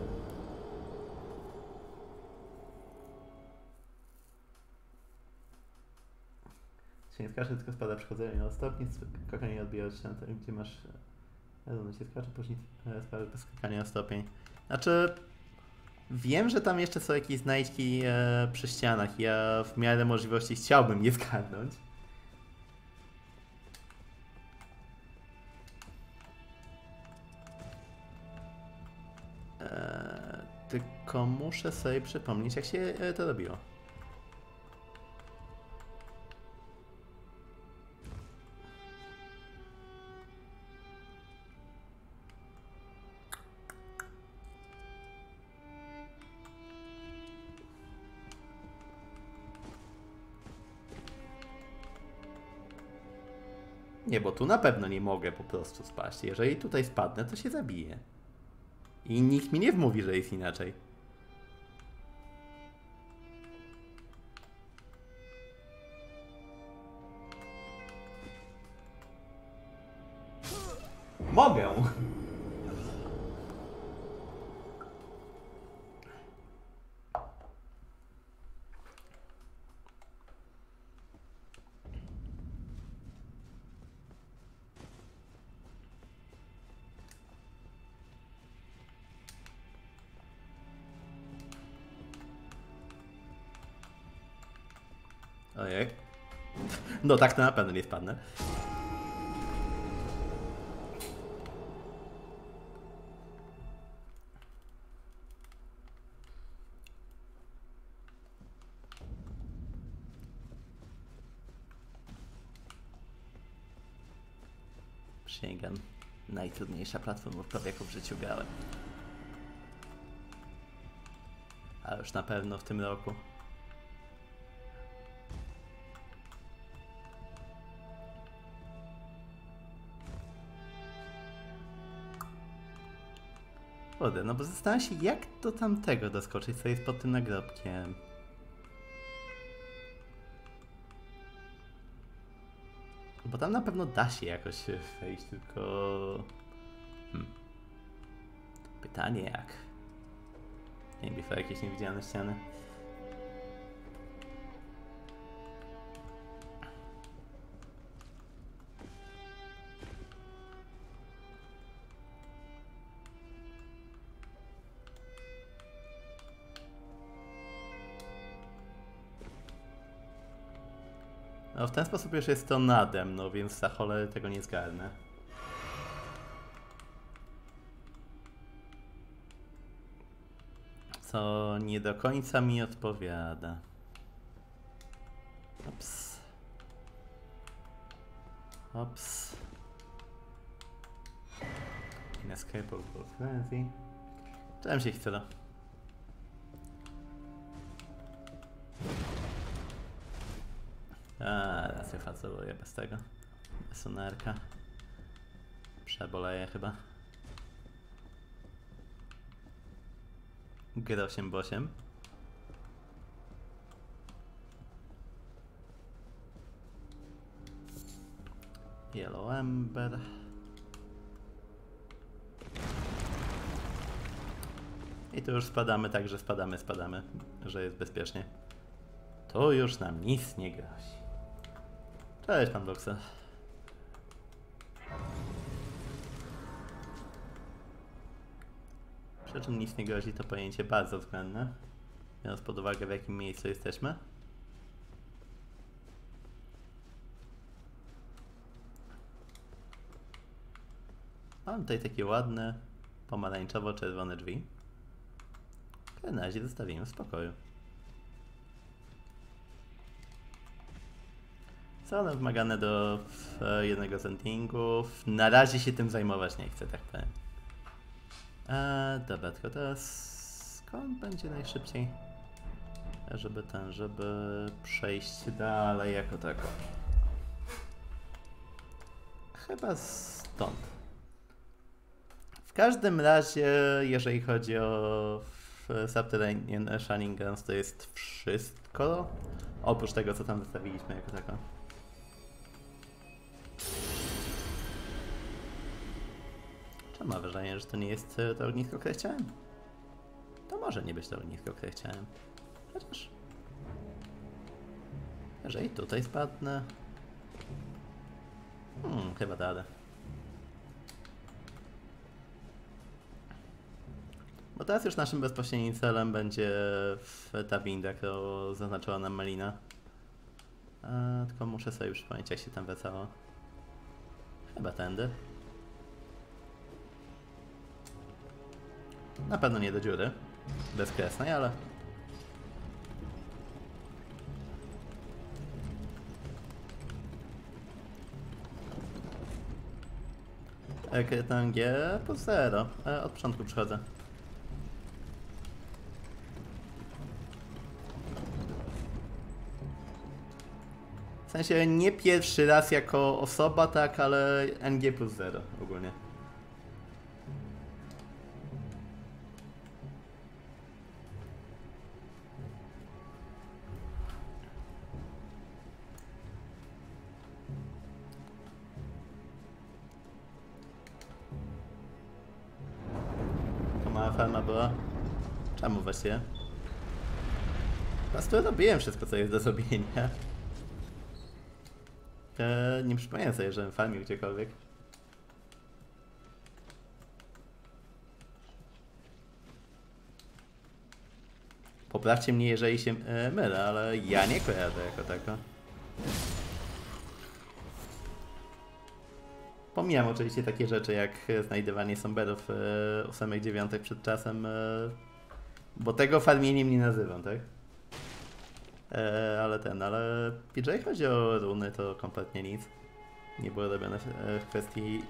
Się nie skacze, tylko spada przechodzenie na stopni, skakanie odbija od ścian, tam gdzie masz... Runy się skacze, później e, spada bez skakania na stopień. Znaczy... Wiem, że tam jeszcze są jakieś znajdźki e, przy ścianach. Ja w miarę możliwości chciałbym je zgarnąć. Tylko muszę sobie przypomnieć, jak się e, to robiło. Nie, bo tu na pewno nie mogę po prostu spaść. Jeżeli tutaj spadnę, to się zabiję. I nikt mi nie wmówi, że jest inaczej. No tak to na pewno nie spadnę. Przysięgam. Najtrudniejsza platformówka, w jaką w życiu grałem. A już na pewno w tym roku. Kurde, no bo zastanawiam się, jak do tamtego doskoczyć, co jest pod tym nagrobkiem. Bo tam na pewno da się jakoś wejść, tylko... Hmm. Pytanie jak? Nie wiem, jakieś niewidzialne ściany. W ten sposób już jest to nade mną, więc za cholerę tego nie zgarnę. Co nie do końca mi odpowiada. Ops. Ops. Inescapable frenzy. Czyłem się chce. A, raz ja faceluję bez tego. Bez sonerka. Przeboleję chyba. G8 8. Yellow Ember. I tu już spadamy, tak że spadamy, spadamy, że jest bezpiecznie. To już nam nic nie grozi. Cześć, pan Doksa. Przy czym nic nie grozi, to pojęcie bardzo względne. Biorąc pod uwagę, w jakim miejscu jesteśmy. Mam tutaj takie ładne, pomarańczowo-czerwone drzwi. które Na razie zostawimy w spokoju. One wymagane do e, jednego z endingów. Na razie się tym zajmować nie chcę, tak powiem. Eee, dobra, tylko teraz skąd będzie najszybciej? Żeby ten, żeby przejść dalej jako tako. Chyba stąd. W każdym razie, jeżeli chodzi o Subterranean Shining Guns, to jest wszystko. Oprócz tego, co tam zostawiliśmy jako tako. Czy ma wrażenie, że to nie jest e, to ognisko, które chciałem? To może nie być to ognisko, które chciałem. Chociaż... Jeżeli tutaj spadnę... Hmm, chyba dalej. Bo teraz już naszym bezpośrednim celem będzie ta winda, którą zaznaczyła nam Melina. A, tylko muszę sobie już przypomnieć, jak się tam wracało. Chyba tędy. Na pewno nie do dziury. Bezkresnej, ale... Krytan G po zero. E, od początku przychodzę. W sensie nie pierwszy raz jako osoba, tak, ale NG plus 0 ogólnie. Była. Czemu właściwie? Po prostu robiłem wszystko, co jest do zrobienia. Eee, nie przypominam sobie, żebym farmił gdziekolwiek. Poprawcie mnie, jeżeli się e, mylę, ale ja nie kojarzę jako tako. Pomijam oczywiście takie rzeczy jak e, znajdywanie somberów e, ósemek, dziewiątek przed czasem, e, bo tego farmieniem nie nazywam, tak? Ale ten, ale jeżeli chodzi o runy, to kompletnie nic. Nie było robione w kwestii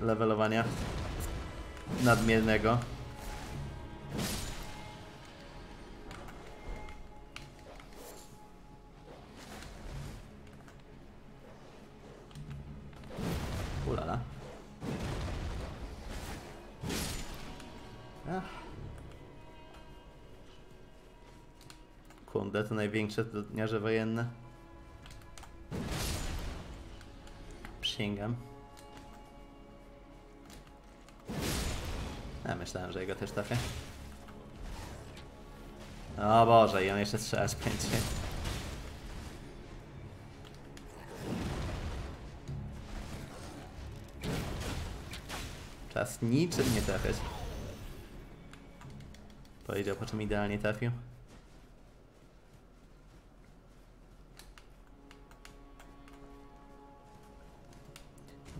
levelowania nadmiernego. Kurde, to zbrodniarze wojenne. Przysięgam. Ja myślałem, że jego też trafię. O Boże, i on jeszcze strzelać będzie. Czas niczym nie trafiać. Powiedział, po czym idealnie trafił.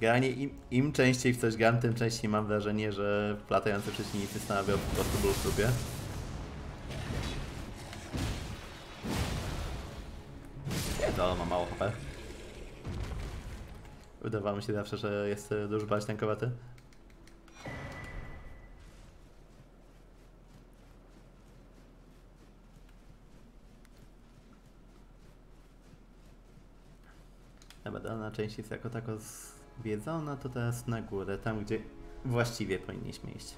Generalnie im, im częściej w coś gram, tym częściej mam wrażenie, że latający przeciwnicy stanowią po prostu ból w. Nie, to ma mało HP. Wydawało mi się zawsze, że jest e, dużo bardziej tankowaty. Dobra, dana część jest jako tako zwiedzona, to teraz na górę, tam gdzie właściwie powinniśmy iść.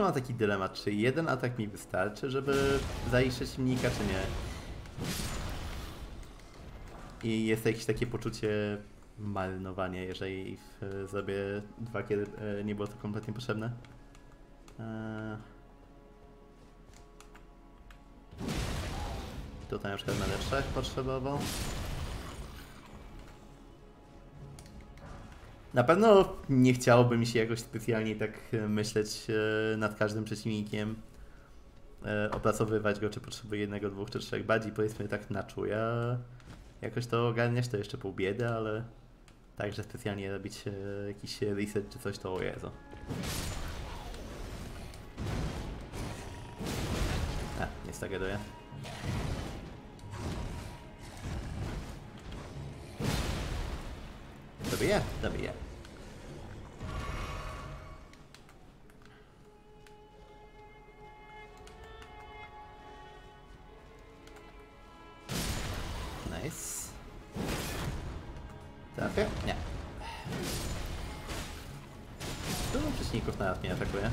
Zawsze mam taki dylemat, czy jeden atak mi wystarczy, żeby zajść przeciwnika, czy nie. I jest jakieś takie poczucie marnowania, jeżeli w, zrobię dwa, kiedy e, nie było to kompletnie potrzebne. Eee. Tutaj na przykład będę trzech potrzebował. Na pewno nie chciałoby mi się jakoś specjalnie tak e, myśleć e, nad każdym przeciwnikiem, e, opracowywać go, czy potrzebuję jednego, dwóch, czy trzech. Bardziej powiedzmy tak na czuja. Jakoś to ogarniać, to jeszcze pół biedy, ale tak, że specjalnie robić jakiś reset czy coś, to o Jezu. A, nie stagaduję. Dobiję? Dobiję. Nice. Trafię? Nie. Dużo przeciwników nawet mnie atakuje.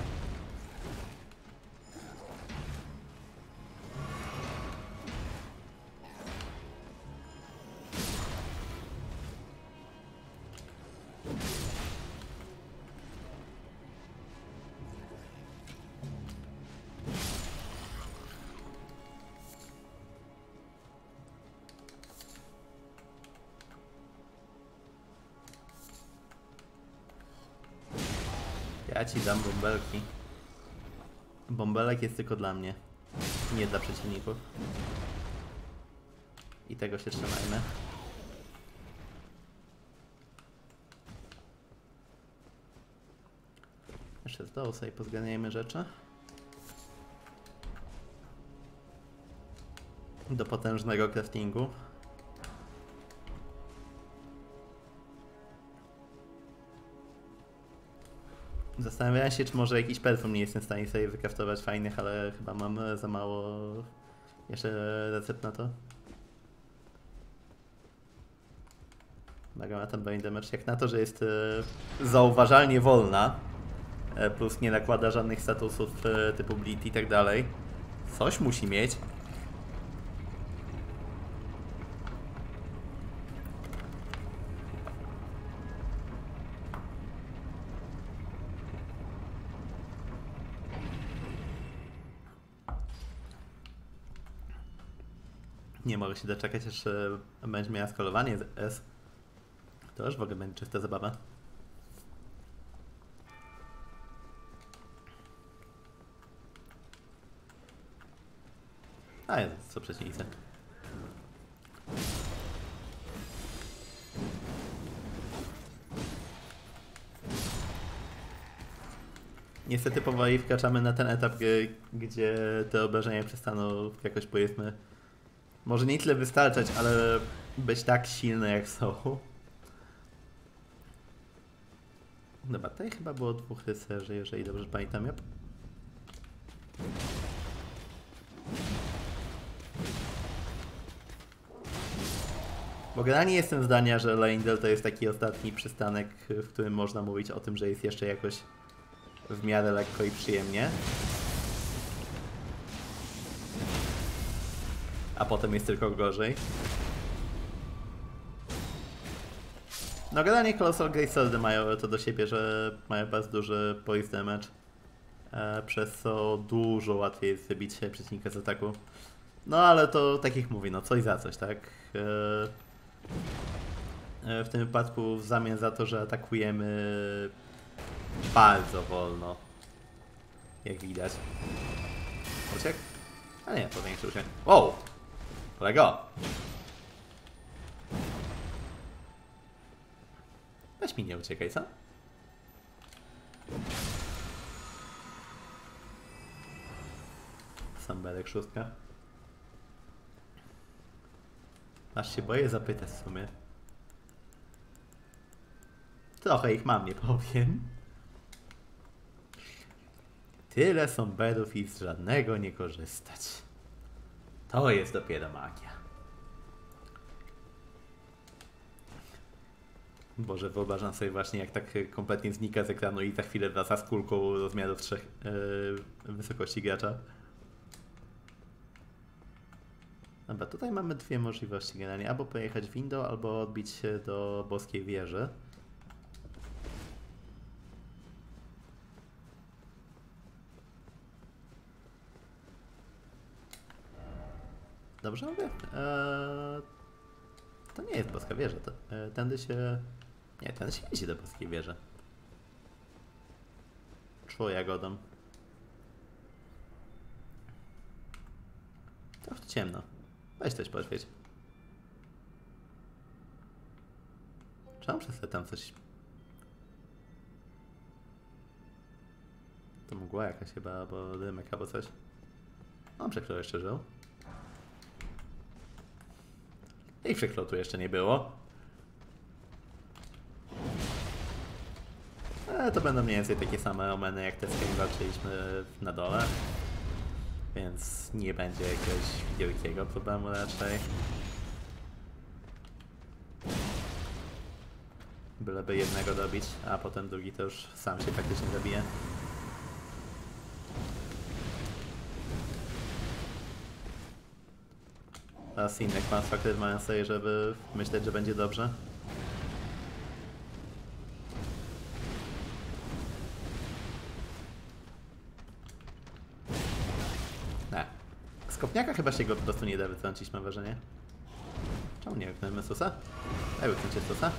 Ci dam bąbelki. Bąbelek jest tylko dla mnie. Nie dla przeciwników. I tego się trzymajmy. Jeszcze z dołu sobie pozganiajmy rzeczy. Do potężnego craftingu. Zastanawiałem się, czy może jakiś perfum nie jestem w stanie sobie wykraftować fajnych, ale chyba mam e, za mało jeszcze recept na to. Mega tam brain damage. Jak na to, że jest e, zauważalnie wolna, e, plus nie nakłada żadnych statusów typu bleed i tak dalej. Coś musi mieć. Nie mogę się doczekać, aż e, będzie miała skalowanie z S. To już w ogóle będzie czysta zabawa. A jest, co przeciwnicy. Niestety powoli wkraczamy na ten etap, gdzie, gdzie te obrażenia przestaną jakoś powiedzmy może nie tyle wystarczać, ale być tak silne jak są. Dobra, tutaj chyba było dwóch rycerzy, jeżeli dobrze pamiętam. Yep. Bo generalnie jestem zdania, że Leindel to jest taki ostatni przystanek, w którym można mówić o tym, że jest jeszcze jakoś w miarę lekko i przyjemnie. A potem jest tylko gorzej. No generalnie Colossal Grey Swordy mają to do siebie, że mają bardzo duży poise damage. E, przez co dużo łatwiej jest wybić się przeciwnika z ataku. No ale to tak jak mówi, no coś za coś, tak? E, e, w tym wypadku w zamian za to, że atakujemy bardzo wolno. Jak widać. Uciekł? A nie, powiększył się. Wow! Kolego! Weź mi nie uciekaj, co? Sam Belek szóstka. Aż się boję zapytać w sumie. Trochę ich mam, nie powiem. Tyle somberów i z żadnego nie korzystać. To jest dopiero magia. Boże, wyobrażam sobie właśnie jak tak kompletnie znika z ekranu i za chwilę wraca z kulką rozmiarów trzech yy, wysokości gracza. Dobra, tutaj mamy dwie możliwości generalnie. Albo pojechać windą, albo odbić się do boskiej wieży. Dobrze mówię? Eee, to nie jest boska wieża. To, e, tędy się... Nie, tędy się jeździ do boskiej wieży. Szło jagodą. Trochę ciemno. Weź coś poświeć. Czemu przez tam coś... To mgła jakaś chyba, albo dymek, albo coś. On chwilą jeszcze żył. I przeklotu jeszcze nie było. Ale to będą mniej więcej takie same omeny jak te, z którymi walczyliśmy na dole. Więc nie będzie jakiegoś wielkiego problemu raczej. Byleby jednego dobić, a potem drugi to już sam się praktycznie zabije. Inne kłamstwa, które mają sobie, żeby myśleć, że będzie dobrze. Nie. Z kopniaka chyba się go po prostu nie da wytrącić, mam wrażenie. Czemu nie wyknąłem Susa? Ej, wyknącie Susa.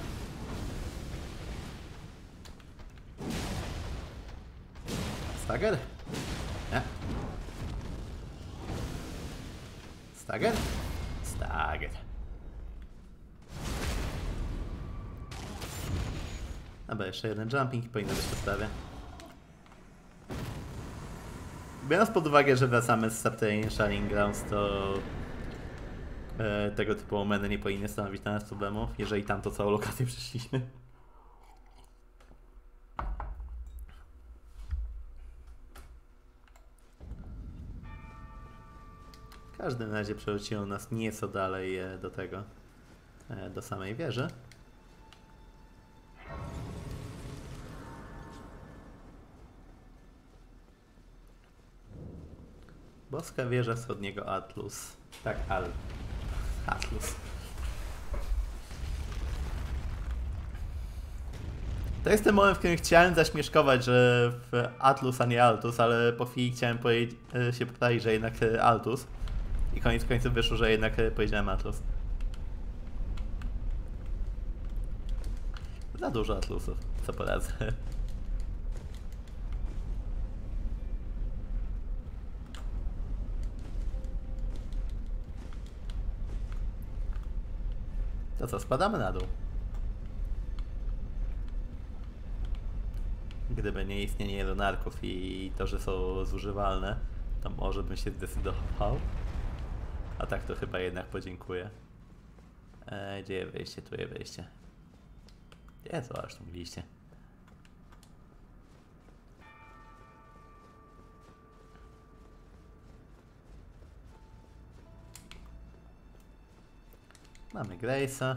Stagger? Nie. Stagger? Stagger. Dobra, jeszcze jeden jumping i powinno być po sprawie. Biorąc pod uwagę, że wracamy z Subterranean Shining Grounds, to e, tego typu omeny nie powinny stanowić dla nas problemu, jeżeli tam to całą lokację przeszliśmy. W każdym razie przerzuciło nas nieco dalej e, do tego, e, do samej wieży. Boska wieża wschodniego Atlus. Tak, Al. Atlus. To jest ten moment, w którym chciałem zaśmieszkować, że w Atlus, a nie Altus, ale po chwili chciałem e, się poprawić, że jednak Altus. I koniec końców wyszło, że jednak e, powiedziałem Atlus. Za dużo Atlusów, co poradzę. To co, spadamy na dół. Gdyby nie istnienie lunarków i to, że są zużywalne, to może bym się zdecydował. A tak to chyba jednak podziękuję. Eee, gdzie jest wyjście? Tu jest wyjście. Gdzie to aż tu? Mamy Grace'a.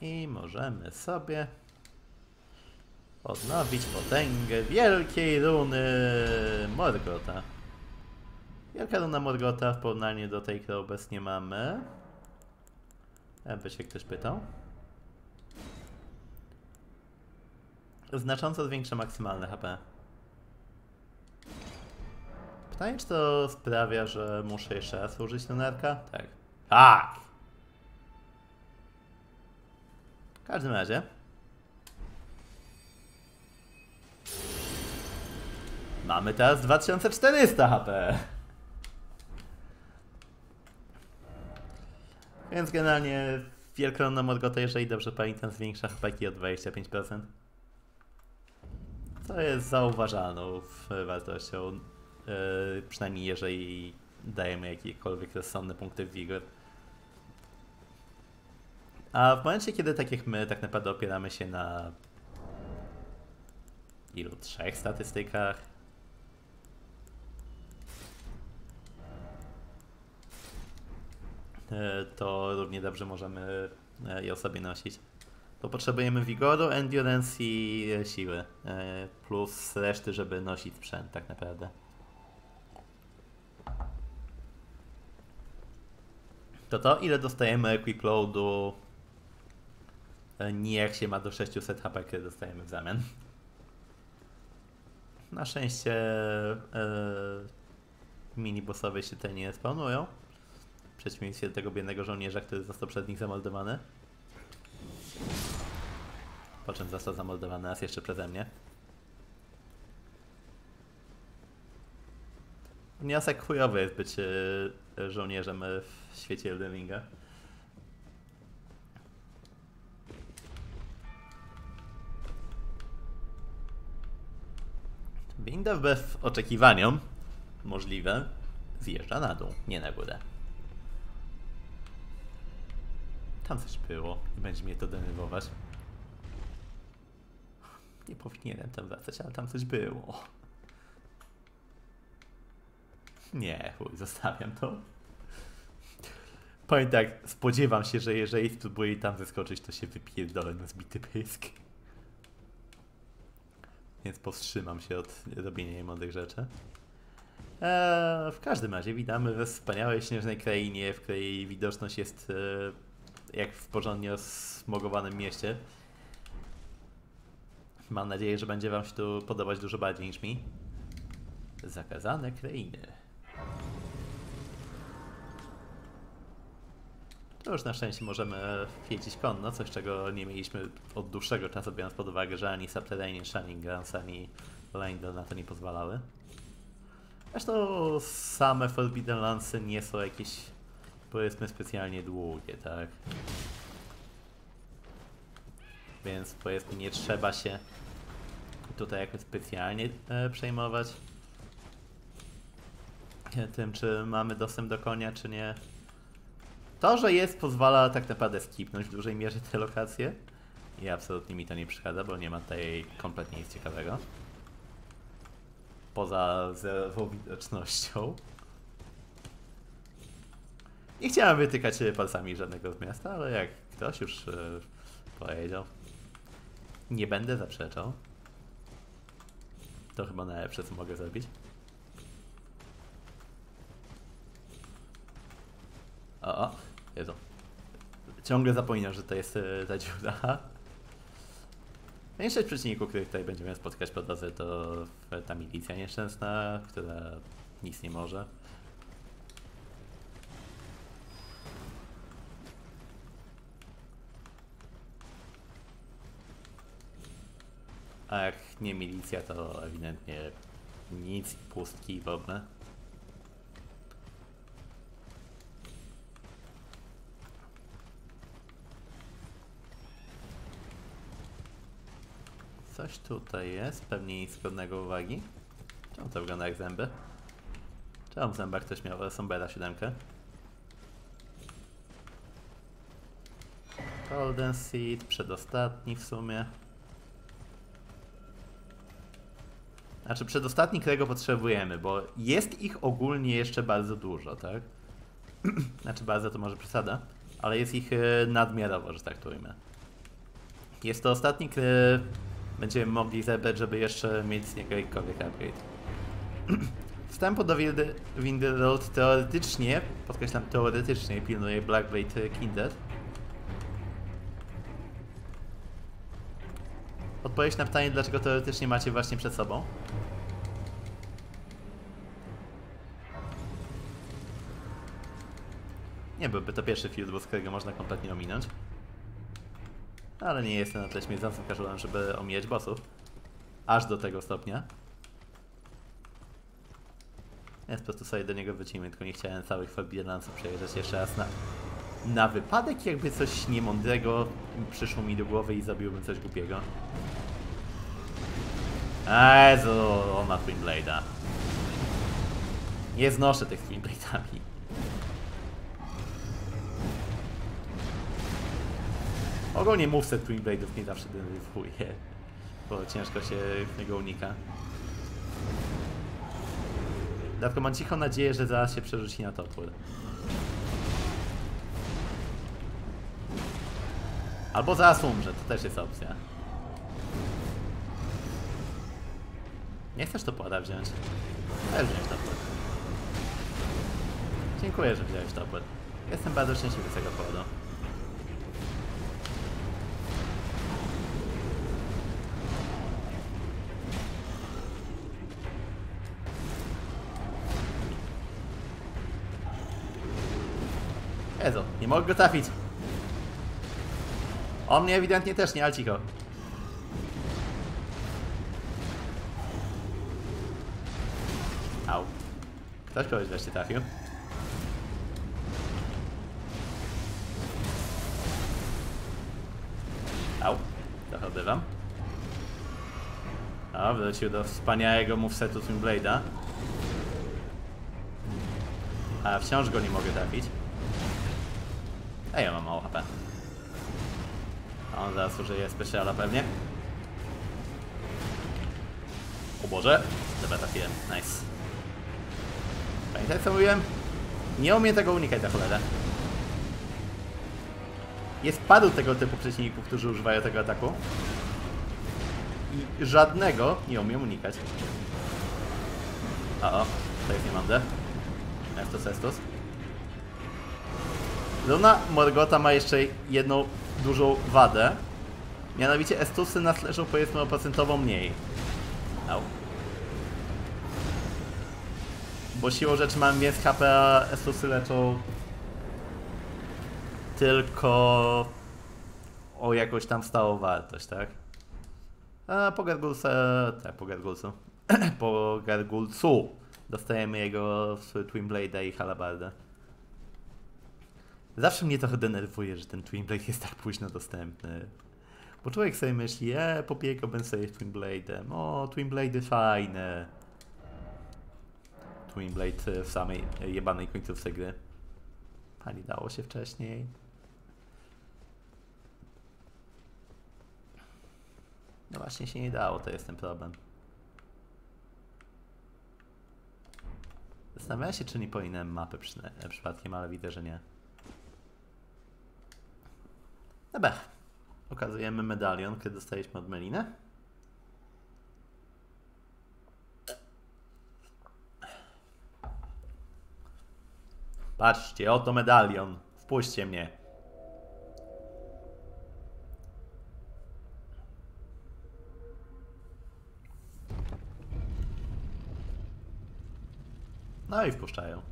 I możemy sobie odnowić potęgę wielkiej runy Morgota. Wielka runa Morgota w porównaniu do tej, którą obecnie mamy. Jakby się ktoś pytał. Znacząco zwiększa maksymalne HP. Pytanie, czy to sprawia, że muszę jeszcze raz użyć lunarka? Tak. Tak! W każdym razie. Mamy teraz 2400 HP. Więc generalnie wielkrona Morgota, jeżeli dobrze pamiętam, zwiększa HP o 25%. Co jest zauważalną wartością, yy, przynajmniej jeżeli dajemy jakiekolwiek rozsądne punkty w. A w momencie, kiedy tak jak my tak naprawdę opieramy się na ilu? Trzech statystykach? To równie dobrze możemy e, ją sobie nosić. To potrzebujemy wigoru, endurance i e, siły. E, Plus reszty, żeby nosić sprzęt tak naprawdę. To to, ile dostajemy equip loadu e, się ma do 600 HP, dostajemy w zamian. Na szczęście e, mini-bossowie się tutaj nie spawnują. Przeciwieństwie do tego biednego żołnierza, który został przez nich zamoldowany. Po czym został zamoldowany raz jeszcze przeze mnie. Wniosek chujowy jest być e, żołnierzem e, w świecie Elden Ringa. Winda wbrew oczekiwaniom, możliwe, zjeżdża na dół, nie na górę. Tam coś było i będzie mnie to denerwować. Nie powinienem tam wracać, ale tam coś było. Nie, chuj, zostawiam to. Powiem tak, spodziewam się, że jeżeli spróbuję tam zeskoczyć, to się wypierdolę na zbity pysk. Więc powstrzymam się od robienia niemądrych rzeczy. Eee, w każdym razie witamy we wspaniałej śnieżnej krainie, w której widoczność jest e, jak w porządnie smogowanym mieście. Mam nadzieję, że będzie Wam się tu podobać dużo bardziej niż mi. Zakazane krainy. To już na szczęście możemy jeździć konno, coś czego nie mieliśmy od dłuższego czasu, biorąc pod uwagę, że ani Subterranean Grounds, ani Lindel na to nie pozwalały. Zresztą same Forbidden Landsy nie są jakieś, powiedzmy, specjalnie długie, tak? Więc powiedzmy, nie trzeba się tutaj jakoś specjalnie e, przejmować tym, czy mamy dostęp do konia, czy nie. To, że jest, pozwala tak naprawdę skipnąć w dużej mierze te lokacje. I absolutnie mi to nie przeszkadza, bo nie ma tutaj kompletnie nic ciekawego. Poza widocznością. Nie chciałem wytykać palcami żadnego z miasta, ale jak ktoś już e, powiedział, nie będę zaprzeczał. To chyba najlepsze, co mogę zrobić. O, o, Jezu. Ciągle zapominam, że to jest e, ta dziura. Większość przeciwników, których tutaj będziemy spotkać po drodze, to ta milicja nieszczęsna, która nic nie może. A jak nie milicja, to ewidentnie nic i pustki w ogóle. Coś tutaj jest, pewnie nic godnego uwagi. Czemu to wygląda jak zęby? Czemu w zębach ktoś miał Sombera 7? Golden Seed, przedostatni w sumie. Znaczy przedostatni, którego potrzebujemy, bo jest ich ogólnie jeszcze bardzo dużo, tak? znaczy bardzo to może przesada, ale jest ich e, nadmiarowo, że tak to ujmę. Jest to ostatni, który będziemy mogli zebrać, żeby jeszcze mieć z niego jakikolwiek upgrade. Wstępu do Windy, Windy Road teoretycznie, podkreślam teoretycznie, pilnuje Blackblade Kindred. Odpowiedź na pytanie, dlaczego teoretycznie macie właśnie przed sobą. Nie byłby to pierwszy field, bo którego można kompletnie ominąć. Ale nie jestem na tyle śmierdzącym casualem, żeby omijać bossów. Aż do tego stopnia. Więc po prostu sobie do niego wrócimy, tylko nie chciałem całych Forbidden przejeżdżać jeszcze raz na, na wypadek, jakby coś niemądrego przyszło mi do głowy i zrobiłbym coś głupiego. Jezu, on ma Twin Blade'a. Nie znoszę tych Twin Blade'ami. Ogólnie moveset Twin Blade'ów nie zawsze denerwuje, bo ciężko się niego unika. Dlatego mam cichą nadzieję, że zaraz się przerzuci na topór. Albo zaraz umrze, to też jest opcja. Nie chcesz topora wziąć? Chcesz wziąć topór. Dziękuję, że wziąłeś topór. Jestem bardzo szczęśliwy z tego powodu. Jezu, nie mogę go trafić. On mnie ewidentnie też nie, ale cicho. Ktoś kogoś wreszcie trafił. Au. Trochę odbywam. O, wrócił do wspaniałego movesetu Twin Blade'a. A wciąż go nie mogę trafić. A ja mam mało HP. A on zaraz użyje specjala pewnie. O Boże. Dobra, trafiłem. Nice. Pamiętaj co mówiłem? Nie umiem tego unikać za cholerę. Jest paru tego typu przeciwników, którzy używają tego ataku. I żadnego nie umiem unikać. O, o, to jest niemądre. Estus, Estus. Luna Morgota ma jeszcze jedną dużą wadę. Mianowicie Estusy nas leżą powiedzmy o mniej. Au. Bo siłą rzeczy mam więc HP, a Estusy leczą tylko o jakąś tam stałą wartość, tak? A po Gargulce, tak, po Gargulcu. po Gargulcu dostajemy jego Twin Blade i Halabardę. Zawsze mnie trochę denerwuje, że ten Twin Blade jest tak późno dostępny. Bo człowiek sobie myśli, e, popiekałbym sobie Twin Blade'em. O, Twin Blade'y fajne. Twin Blade w samej jebanej końcówce gry. A nie dało się wcześniej. No właśnie się nie dało, to jest ten problem. Zastanawiam się, czy nie powinienem mapy przyna- przypadkiem, ale widzę, że nie. Dobra. Okazujemy medalion, kiedy dostaliśmy od Melinę. Patrzcie, oto medalion. Wpuśćcie mnie. No i wpuszczają.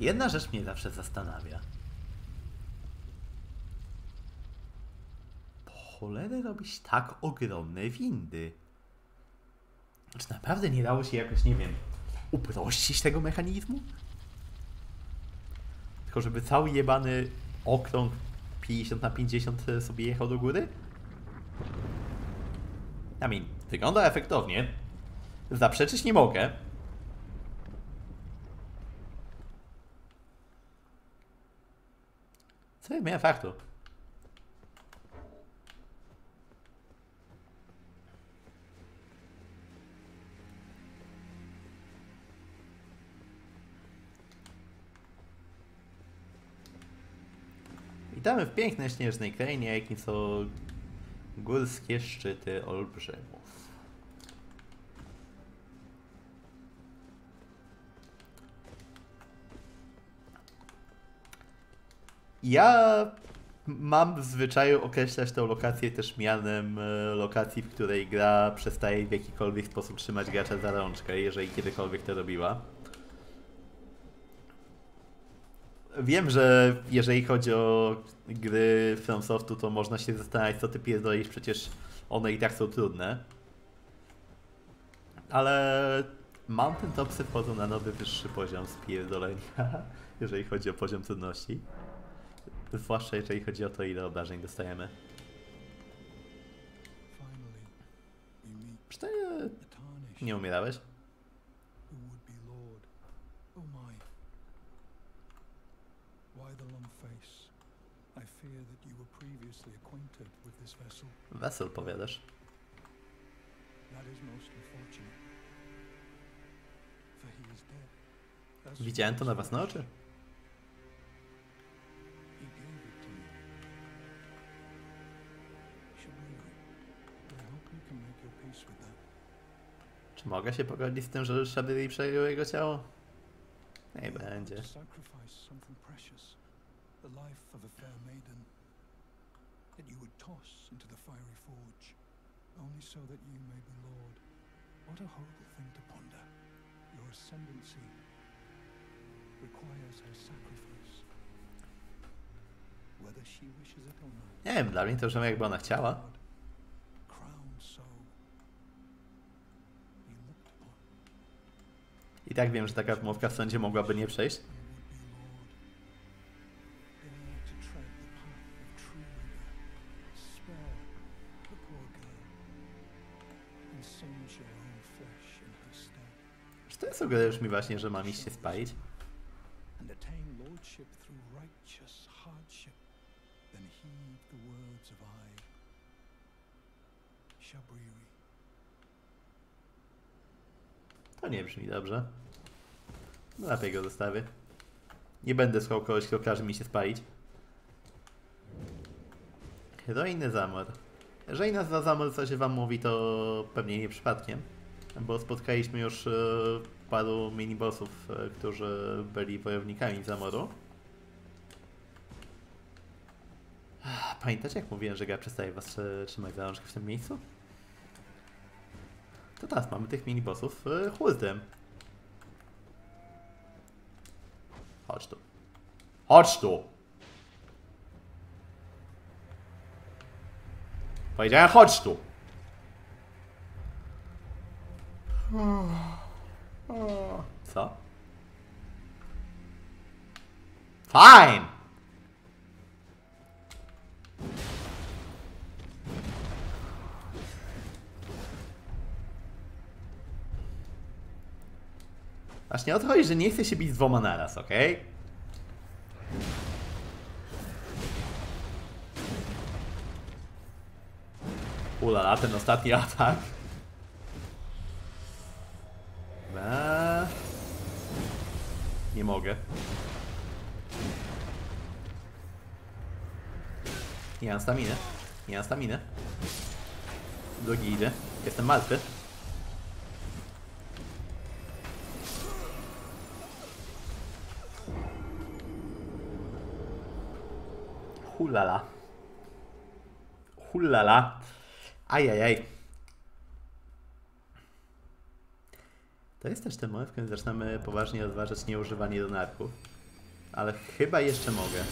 Jedna rzecz mnie zawsze zastanawia. Po cholerę robić tak ogromne windy? Czy naprawdę nie dało się jakoś, nie wiem, uprościć tego mechanizmu? Tylko żeby cały jebany okrąg 50 na 50 sobie jechał do góry? I mean, wygląda efektownie. Zaprzeczyć nie mogę. Co ja miałem faktu? Witamy w pięknej śnieżnej krainie, jakim są górskie szczyty olbrzymów. Ja mam w zwyczaju określać tę lokację też mianem e, lokacji, w której gra przestaje w jakikolwiek sposób trzymać gracza za rączkę, jeżeli kiedykolwiek to robiła. Wiem, że jeżeli chodzi o gry FromSoftu, to można się zastanawiać, co ty pierdolisz, przecież one i tak są trudne. Ale Mountain Topsy wchodzą na nowy, wyższy poziom spierdolenia, jeżeli chodzi o poziom trudności. Zwłaszcza jeżeli chodzi o to, ile obrażeń dostajemy. Tarnished nie umierałeś? Fear that you were previously acquainted with this vessel. Wesel powiadasz. That is most unfortunate. For he is dead. As Widziałem to na własne oczy. Czy mogę się pogodzić z tym, że Shabiri przejął jego ciało? Nie będzie. to sacrifice something precious, the life of a fair maiden, that you would toss into the fiery forge, only so that you may be lord. What a horrible thing to ponder. Your ascendancy requires her sacrifice, whether she wishes it or not. Nie wiem, dla mnie to brzmi jakby ona chciała. God, crowned so, be looked upon. I tak wiem, że taka wymówka w sądzie mogłaby nie przejść. Sugerujesz mi właśnie, że mam iść się spalić? To nie brzmi dobrze. Lepiej go zostawię. Nie będę słuchał kogoś, kto każe mi się spalić. Heroiny Zamor. Jeżeli nazwa Zamor coś wam mówi, to pewnie nie przypadkiem. Bo spotkaliśmy już e, paru minibossów, e, którzy byli wojownikami Zamoru. Pamiętacie jak mówiłem, że gra przestaje was e, trzymać za rączkę w tym miejscu? To teraz mamy tych minibossów y, hurtem. Chodź tu. Chodź tu! Powiedziałem chodź tu! O, co? Fine! Właśnie o to chodzi, że nie chcę się bić z dwoma naraz, okej? Ulala, ten ostatni atak. Nie mogę. Nie mam staminy. Nie mam staminy. Drogi idę. Jestem martwy. Hulala. Hulala. Ajajaj. To jest też ten moment, w którym zaczynamy poważnie rozważać nieużywanie donarków. Ale chyba jeszcze mogę.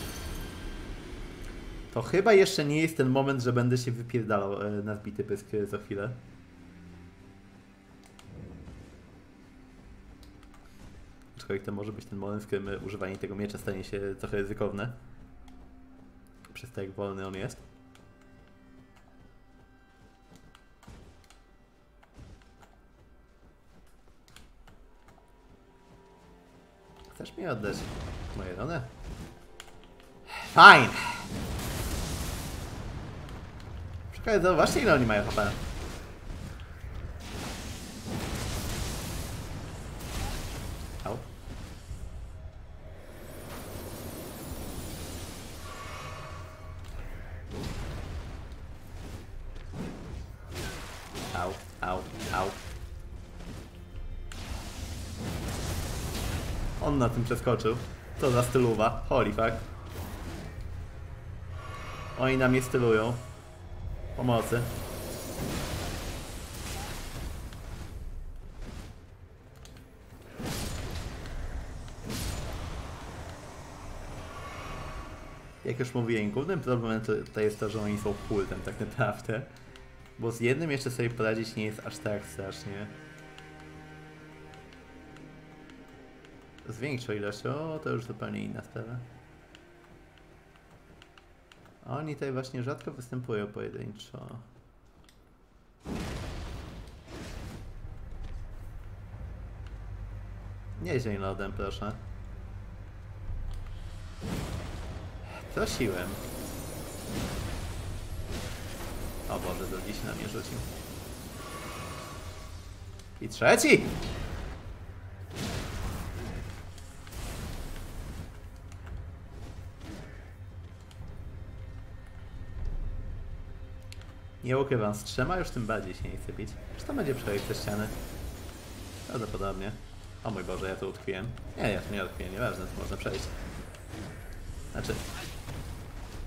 To chyba jeszcze nie jest ten moment, że będę się wypierdalał e, na zbity pysk e, za chwilę. Aczkolwiek to może być ten moment, w którym e, używanie tego miecza stanie się trochę ryzykowne. Przez to jak wolny on jest. Chcesz mi oddać moje dane? Fine! Czekaj, zobaczcie ile oni mają HP. Na tym przeskoczył. Co za styluwa. Holy fuck. Oni na mnie stylują. Pomocy. Jak już mówiłem, głównym problemem to jest to, że oni są kultem tak naprawdę. Bo z jednym jeszcze sobie poradzić nie jest aż tak strasznie. Z większą ilością, to już zupełnie inna sprawa. Oni tutaj właśnie rzadko występują pojedynczo. Nieźle lodem, proszę. Prosiłem. O Boże, drugi się na mnie rzucił. I trzeci! Nie ukrywam, z trzema już tym bardziej się nie chce bić. Czy to będzie przejść przez ściany? Prawdopodobnie. O mój Boże, ja tu utkwiłem. Nie, ja tu nie utkwiłem, nieważne, to można przejść. Znaczy...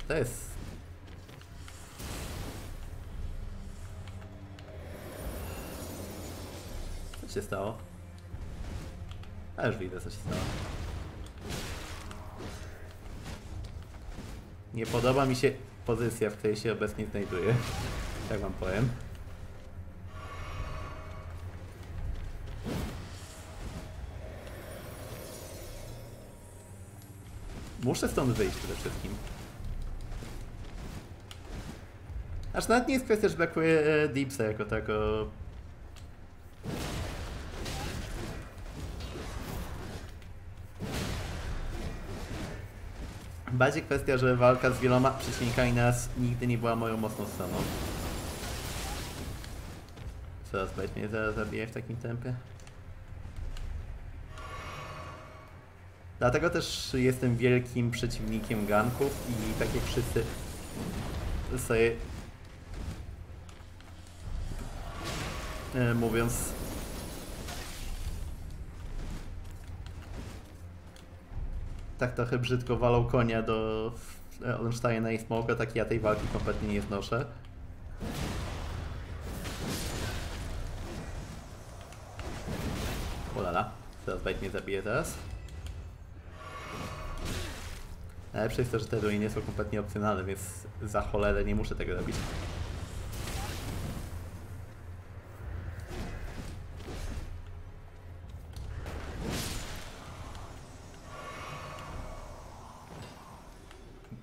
To jest... Co się stało? A już widzę, co się stało. Nie podoba mi się pozycja, w której się obecnie znajduję. Tak wam powiem. Muszę stąd wyjść przede wszystkim. Aż nawet nie jest kwestia, że brakuje e, Deepsa jako tako. Bardziej kwestia, że walka z wieloma przeciwnikami nas nigdy nie była moją mocną stroną. Coraz bać mnie zaraz zabije w takim tempie. Dlatego też jestem wielkim przeciwnikiem ganków i tak jak wszyscy sobie e, mówiąc tak trochę brzydko walą konia do Ornsteina i Smoka, tak ja tej walki kompletnie nie znoszę. Bite mnie zabije teraz. Najlepsze jest to, że te ruiny są kompletnie opcjonalne, więc za cholerę nie muszę tego robić.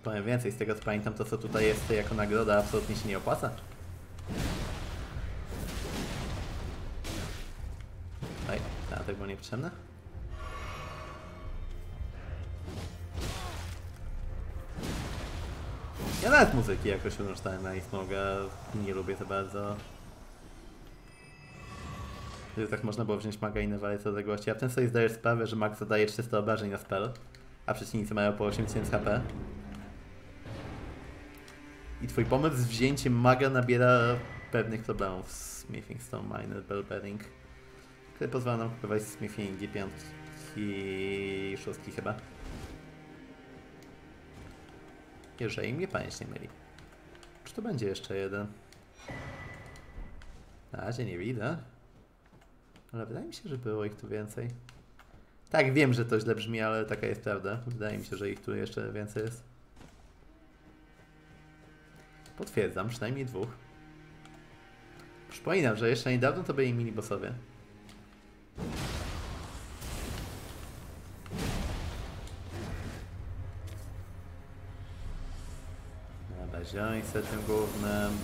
Powiem więcej, z tego co pamiętam, to co tutaj jest jako nagroda absolutnie się nie opłaca. Oj, tak było niepotrzebne. Nawet muzyki jakoś unoształem na Smoga nie lubię za bardzo. Że tak można było wziąć maga i nawalać co odległości. A tym sobie zdajesz sprawę, że mag zadaje 300 obrażeń na spell, a przeciwnicy mają po 8000 HP. I twój pomysł z wzięciem maga nabiera pewnych problemów z Smithing Stone Miner Bell Bearing, które pozwala nam kupować Smithingi 5 i 6 chyba. Jeżeli mnie pamięć nie myli. Czy to będzie jeszcze jeden? Na razie nie widzę. Ale wydaje mi się, że było ich tu więcej. Tak, wiem, że to źle brzmi, ale taka jest prawda. Wydaje mi się, że ich tu jeszcze więcej jest. Potwierdzam, przynajmniej dwóch. Przypominam, że jeszcze niedawno to byli minibossowie. Dobra, zioń se tym głównym.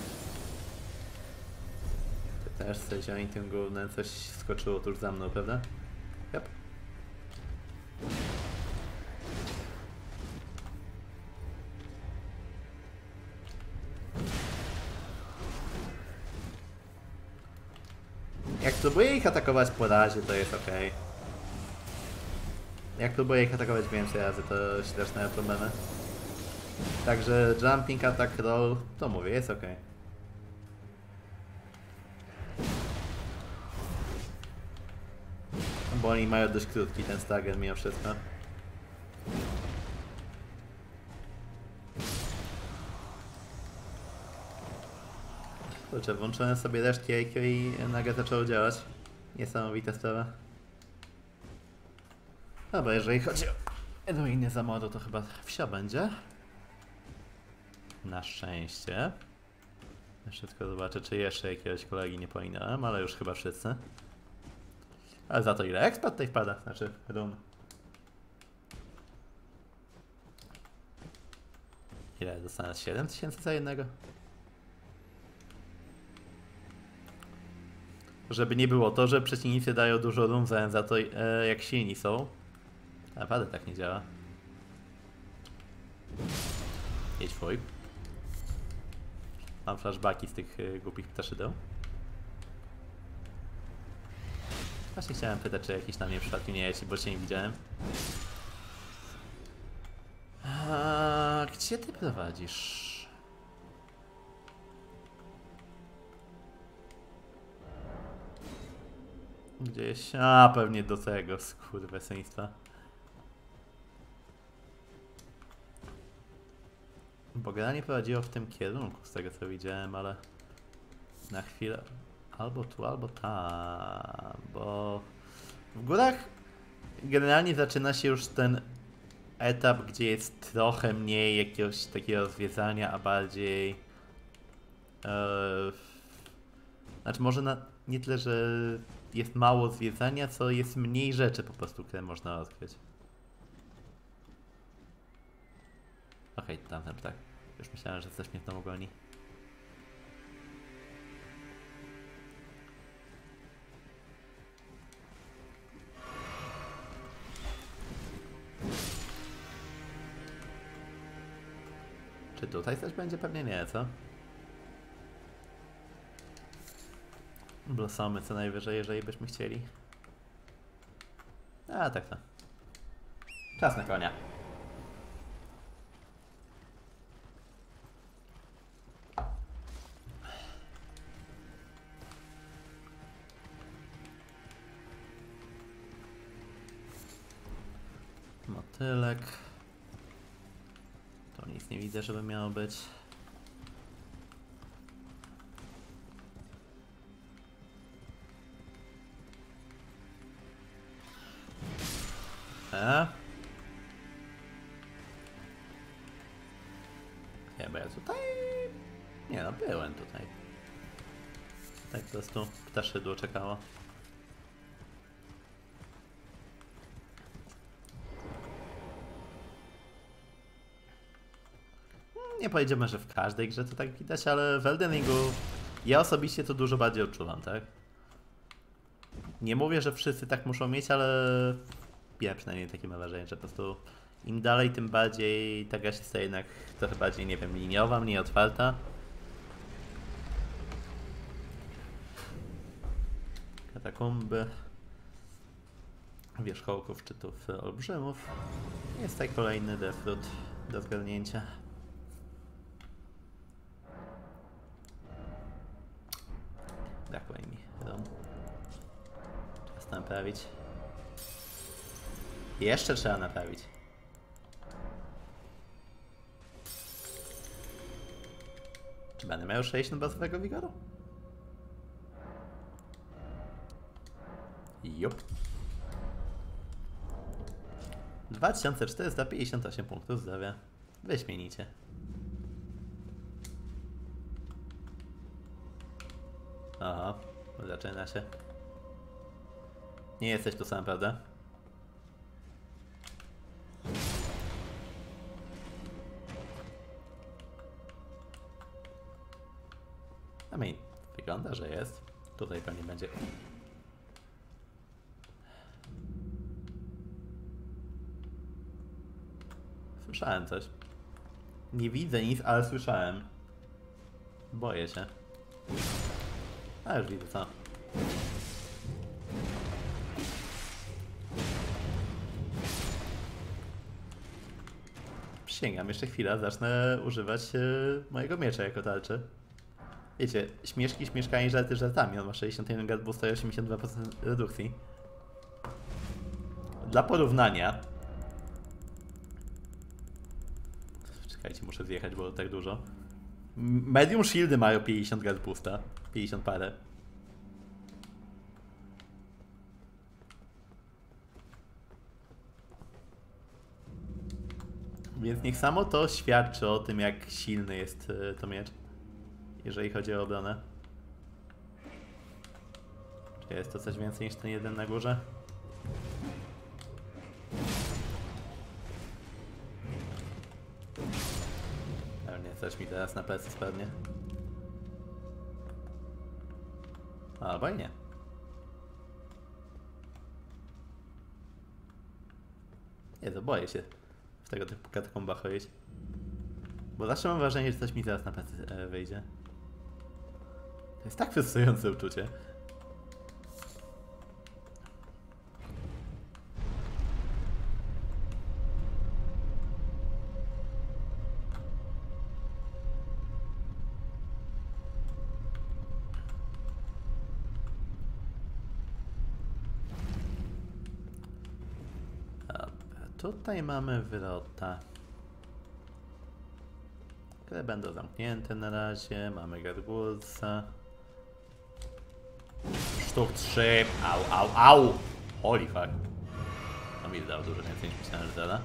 Ty też se zioń tym głównym. Coś skoczyło tuż za mną, prawda? Yep. Jak próbuję ich atakować po razie, to jest ok. Jak próbuję ich atakować więcej razy, to się też problemy. Także jumping, attack, roll, to mówię, jest ok. Bo oni mają dość krótki ten stagger mimo wszystko. Kurczę, włączyłem sobie resztki IQ i nagle zaczęło działać. Niesamowita sprawa. Dobra, jeżeli chodzi o ruiny zamodu, to chyba wsio będzie. Na szczęście. Jeszcze tylko zobaczę, czy jeszcze jakiegoś kolegi nie pominąłem, ale już chyba wszyscy. Ale za to ile expat tutaj wpada? Znaczy, run. Ile dostanę? 7000 za jednego? Żeby nie było to, że przeciwnicy dają dużo za, za to, e, jak silni są. Naprawdę tak nie działa. Jedź twój. Mam flashbacki z tych y, głupich ptaszydeł. Właśnie chciałem pytać, czy jakiś na mnie przypadkiem nie jeździ, bo cię nie widziałem. A, gdzie ty prowadzisz? Gdzieś, a pewnie do tego, skurwysyństwa. Bo granie prowadziło w tym kierunku, z tego co widziałem, ale na chwilę albo tu, albo tam, bo w górach generalnie zaczyna się już ten etap, gdzie jest trochę mniej jakiegoś takiego zwiedzania, a bardziej e, znaczy może na, nie tyle, że jest mało zwiedzania, co jest mniej rzeczy po prostu, które można odkryć. Okej, okay, tamten ptak. Już myślałem, że coś mnie w domu goni. Czy tutaj coś będzie? Pewnie nie, co? Blossomy co najwyżej, jeżeli byśmy chcieli. A, tak to. Czas na konia. Motylek. To nic nie widzę, żeby miało być. E? Bo ja tutaj... Nie no, byłem tutaj. Tak po prostu ptaszydło czekało. Nie powiedziałbym, że w każdej grze to tak widać, ale w Elden Ringu ja osobiście to dużo bardziej odczuwam, tak? Nie mówię, że wszyscy tak muszą mieć, ale ja przynajmniej takie mam wrażenie, że po prostu im dalej, tym bardziej ta gra się staje jednak trochę bardziej, nie wiem, liniowa, mniej otwarta. Katakumby wierzchołków szczytów olbrzymów. Jest tutaj kolejny defrut do zgarnięcia. Brakuje mi rom. Czas naprawić. Jeszcze trzeba naprawić. Czy będę miał 60 bazowego wigoru? Jup. 2458 punktów zdrowia. Wyśmienicie. Aha, zaczyna się. Nie jesteś tu sam, prawda? I mean, wygląda, że jest. Tutaj pewnie będzie. Słyszałem coś. Nie widzę nic, ale słyszałem. Boję się. A już widzę co. Przysięgam, jeszcze chwilę zacznę używać e, mojego miecza jako tarczy. Wiecie, śmieszki śmieszkami, żarty żartami. On ma 61 guard boosta i 82% redukcji. Dla porównania. Czekajcie, muszę zjechać, było tak dużo. Medium shieldy mają 50 guard boosta. 50 parę. Więc niech samo to świadczy o tym, jak silny jest e, to miecz, jeżeli chodzi o obronę. Czy jest to coś więcej niż ten jeden na górze? Pewnie coś mi teraz na plecy spadnie. Albo i nie. Nie, to boję się tego typu katakombach chodzić. Bo zawsze mam wrażenie, że coś mi zaraz na plecy e, wyjdzie. To jest tak frustrujące uczucie. Tutaj mamy wyrota. Które będą zamknięte na razie. Mamy gargulca. Sztuk 3. Au, au, au! Holy fuck. To mi dał dużo więcej niż myślałem, że zada.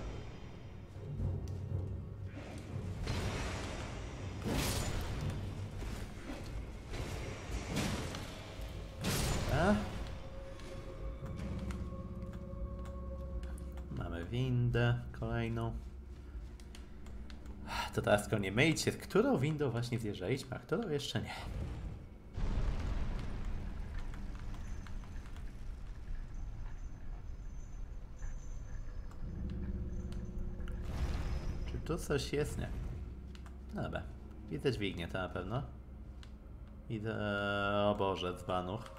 To teraz nie myjcie, którą windą właśnie zjeżdżaliśmy, a którą jeszcze nie. Czy tu coś jest? Nie. No Dobra. Widzę dźwignię, to na pewno. Widzę... O Boże, dzbanuch.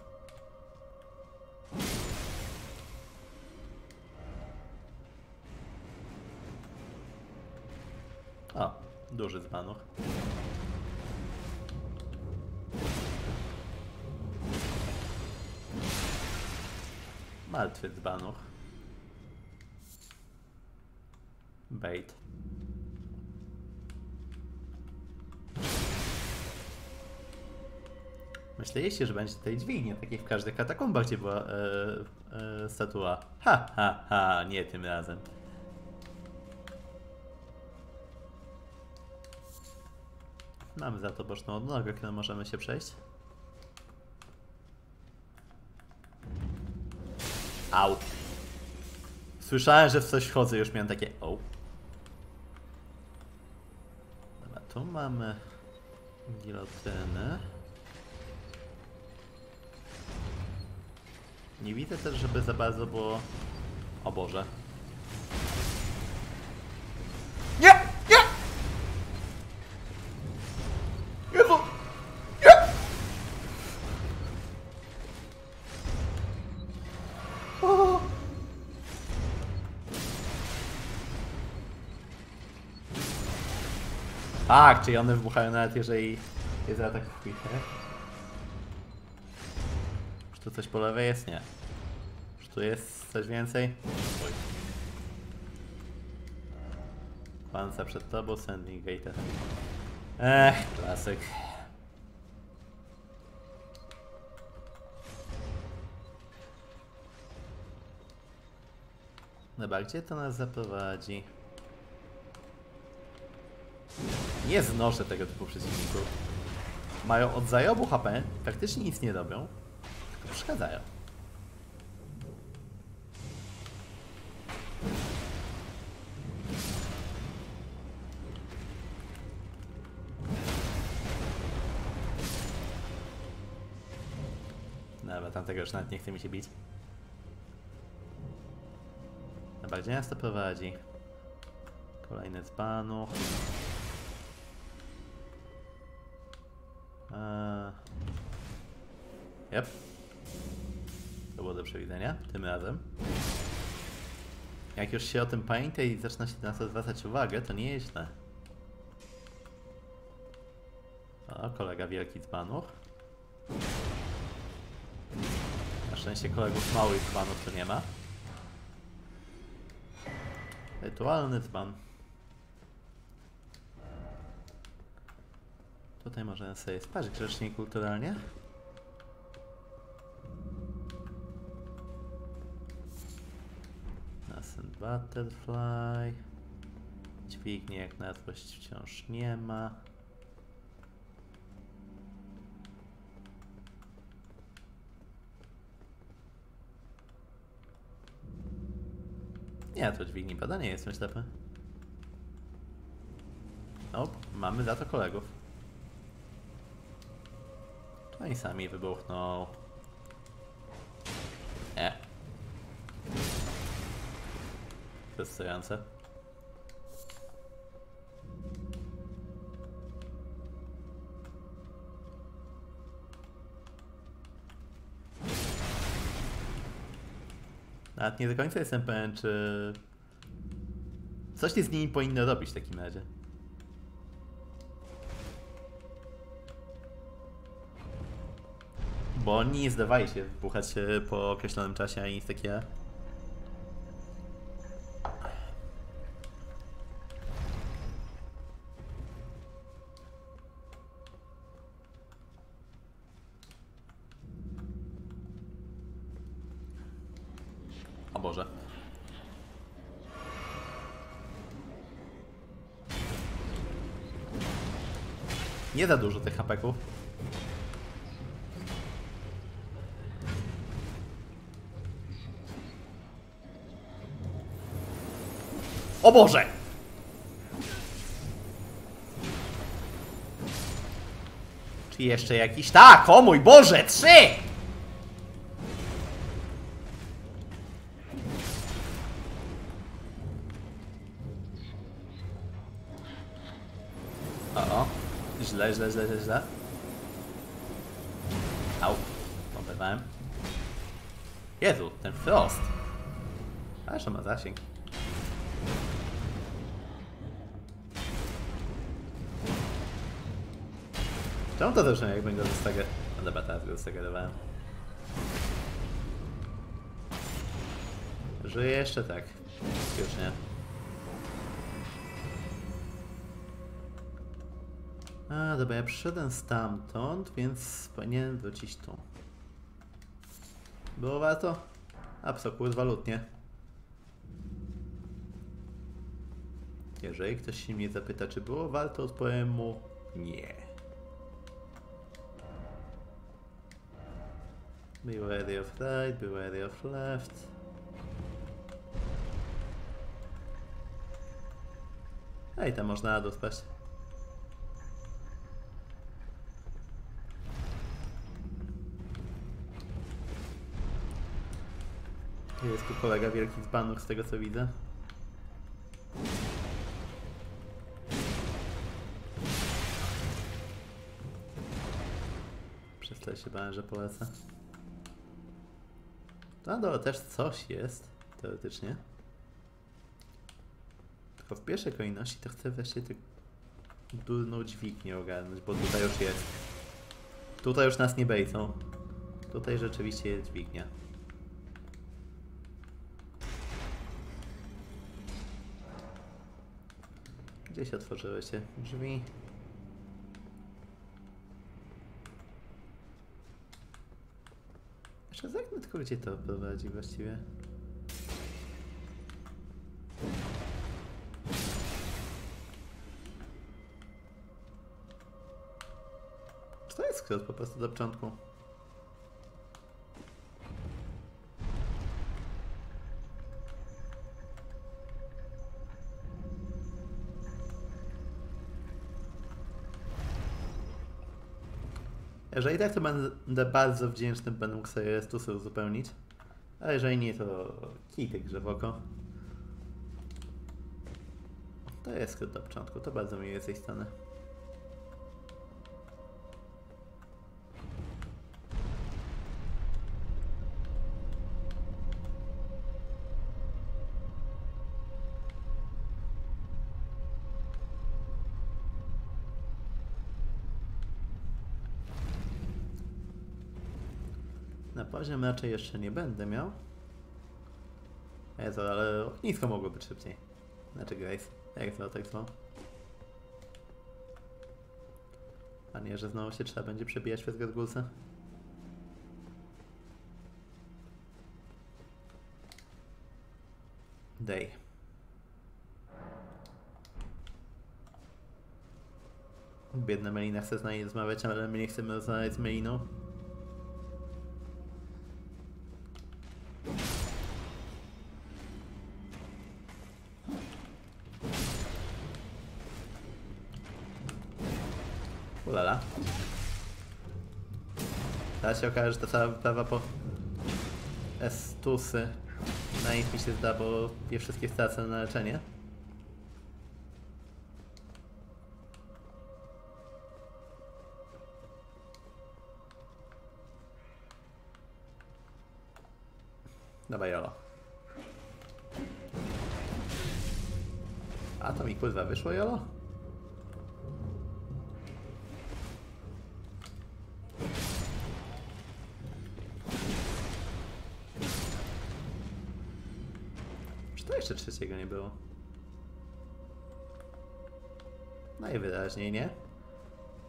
O, duży dzbanuch. Martwy dzbanuch. Bait. Myśleliście, że będzie tutaj dźwignia, tak jak w każdych katakombach, gdzie była e, statua. Ha, ha, ha, nie tym razem. Mamy za to boczną odnogę, którą możemy się przejść. Au. Słyszałem, że w coś wchodzę, już miałem takie... O. Dobra, tu. mamy gilotyny. Nie widzę też, żeby za bardzo było... O Boże. Tak, czyli one wybuchają nawet jeżeli quick, nie? Czy tu coś po lewej jest? Nie. Czy tu jest coś więcej? Oj. Kwanza przed tobą, Sending Gate. Ech, klasyk. Dobra, gdzie to nas zaprowadzi? Nie znoszę tego typu przeciwników. Mają od zajobu HP, praktycznie nic nie robią, tylko przeszkadzają. Dobra, tamtego już nawet nie chce mi się bić. Dobra, gdzie nas to prowadzi? Kolejny dzbanuch. Eee. Yep. To było do przewidzenia, tym razem. Jak już się o tym pamięta i zaczyna się na to zwracać uwagę, to nie jest źle. O, kolega wielki dzbanuch. Na szczęście kolegów małych dzbanów tu nie ma. Rytualny dzban. Tutaj możemy sobie spać grzecznie i kulturalnie. Nascent Butterfly. Dźwignie jak na złość wciąż nie ma. Nie, to dźwigni pada, nie jestem ślepy. O, mamy za to kolegów. To oni sami wybuchną. E. Frustrujące. Nawet nie do końca jestem pewien, czy... Coś się z nimi powinno robić w takim razie. Bo oni nie zdawali się wybuchać e, po określonym czasie, ani nic takiego. O Boże. Nie za dużo tych hapeków. O Boże! Czy jeszcze jakiś... Tak! O mój Boże! Trzy! O, o. Źle, źle, źle, źle, źle. Au. Oberwałem. Jezu, ten frost. On ma zasięg. Czemu to też jakbym go zostagę... No dobra, teraz go zostagerowałem. Żyje jeszcze tak. Już nie. A, dobra, ja przyszedłem stamtąd, więc powinienem wrócić tu. Było warto? Absolutnie. Jeżeli ktoś się mnie zapyta, czy było warto, odpowiem mu nie. Beware they of right, beware they of left. Ej, tam można na dół. Jest tu kolega wielki dzbanów z tego co widzę. Przez się bałem, że polecę. No też coś jest, teoretycznie. Tylko w pierwszej kolejności to chcę wreszcie tę durną dźwignię ogarnąć, bo tutaj już jest. Tutaj już nas nie bejsą. Tutaj rzeczywiście jest dźwignia. Gdzieś otworzyły się drzwi. Jeszcze zerknę tylko gdzie to prowadzi właściwie. Czy to jest skrót po prostu do początku? Jeżeli tak, to będę bardzo wdzięczny, będę mógł sobie restusy uzupełnić. A jeżeli nie, to kij grze w oko. To jest skrót do początku, to bardzo miłe z tej strony. Poziom raczej jeszcze nie będę miał. Jezu, ale ognisko mogło być szybciej. Znaczy Grace, jak to tak zwał. A nie, że znowu się trzeba będzie przebijać przez gadgulce. Day. Biedna Melina chce z nami rozmawiać, ale my nie chcemy rozmawiać z Meliną. Się okaże, że ta cała wyprawa po Estusy na nic mi się zda, bo je wszystkie stracę na leczenie. Dawaj, Jolo. A to mi kurwa wyszło, Jolo? Nie było? Najwyraźniej nie.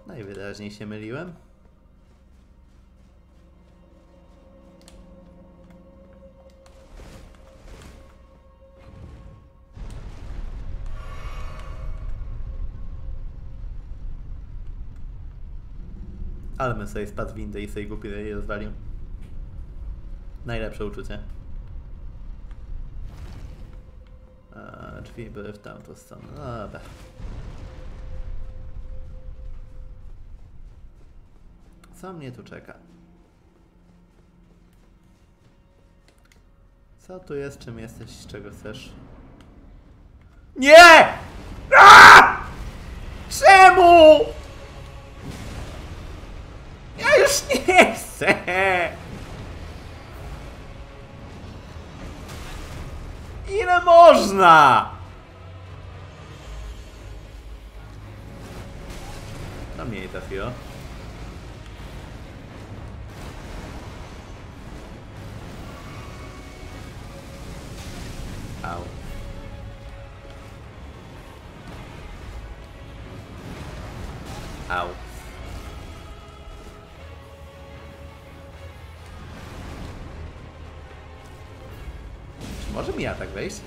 Najwyraźniej się myliłem. Ale my sobie spadł w windę i sobie głupi rozwalił. Najlepsze uczucie. Drzwi były w tamtą stronę. No dobra. Co mnie tu czeka? Co tu jest? Czym jesteś? Czego chcesz? Nie! A! Czemu? Ja już nie chcę! Ile można? To mnie. Au. Au. Może mi atak wejść?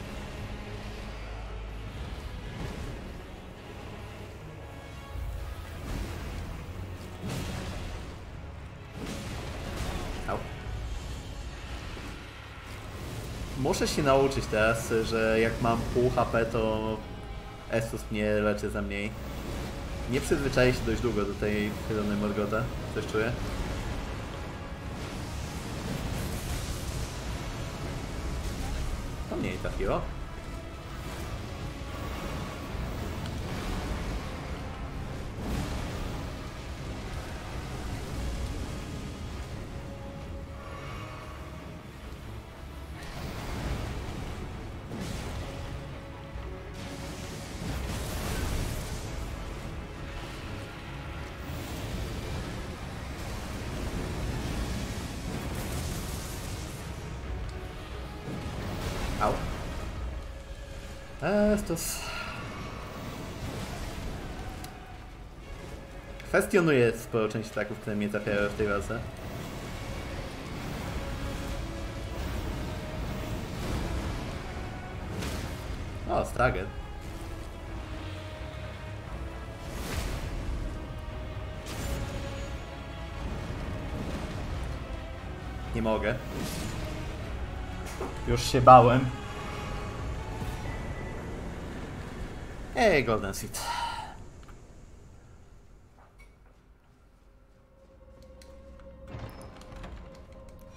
Muszę się nauczyć teraz, że jak mam pół HP, to Estus mnie leczy za mniej. Nie przyzwyczaję się dość długo do tej chylony Morgota. Coś czuję? To mnie nie trafiło. Kwestionuję sporo część ataków, które mnie trafiały w tej walce. O, Strager. Nie mogę. Już się bałem. Ej, Golden Seed.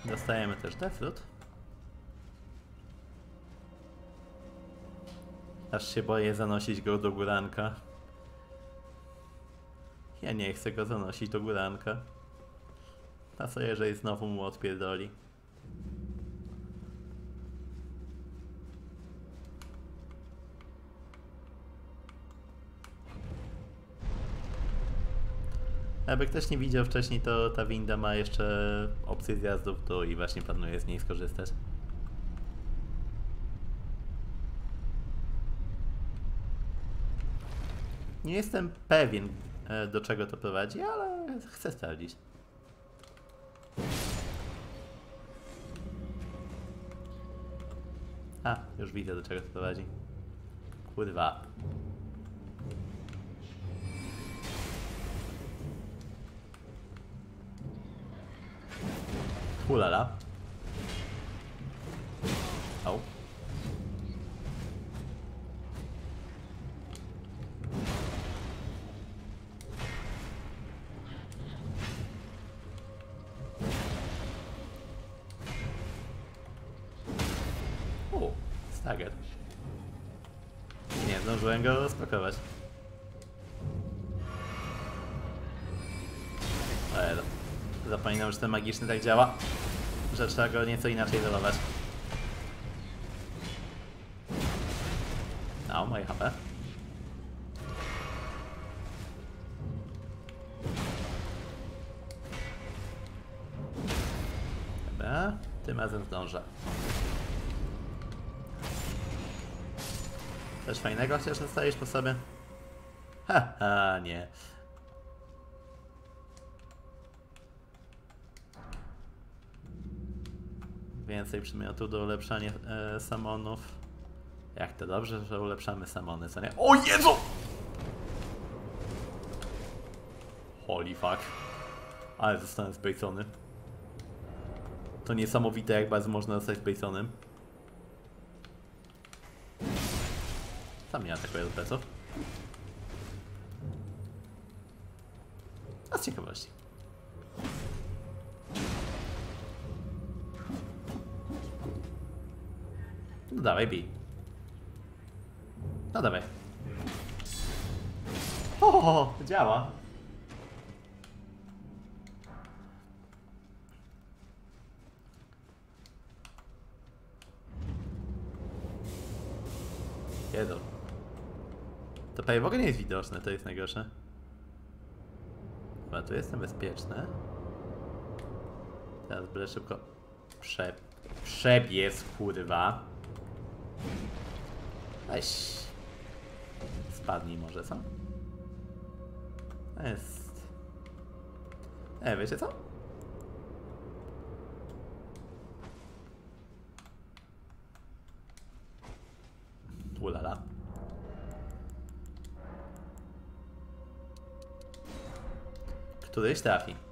Dostajemy też Deathroot. Aż się boję zanosić go do góranka. Ja nie chcę go zanosić do góranka. A co jeżeli znowu mu odpierdoli? Jakby ktoś nie widział wcześniej, to ta winda ma jeszcze opcję zjazdu w dół i właśnie planuję z niej skorzystać. Nie jestem pewien, e, do czego to prowadzi, ale chcę sprawdzić. A, już widzę, do czego to prowadzi. Kurwa. Ulala. Au. Nie zdążyłem go rozpakować. Zapominam, że ten magiczny tak działa, że trzeba go nieco inaczej rolować. No, moje HP. Dobra, tym razem zdążę. Coś fajnego chociaż dostajesz po sobie? Ha, ha, nie. Więcej przymiotu do ulepszania e, samonów. Jak to dobrze, że ulepszamy samony, co nie? O Jezu! Holy fuck. Ale zostanę zbejcony. To niesamowite, jak bardzo można zostać zbejconym. Sam nie atakuje do pleców. Dawaj, bij. No dawaj. O, działa. Jedą. To prawie w ogóle nie jest widoczne, to jest najgorsze. Dobra, tu jestem bezpieczny. Teraz byle szybko prze... przebiec, kurwa. Weź. Spadnij może, co? Jest... E, wiecie co? Ulala. Któryś trafi.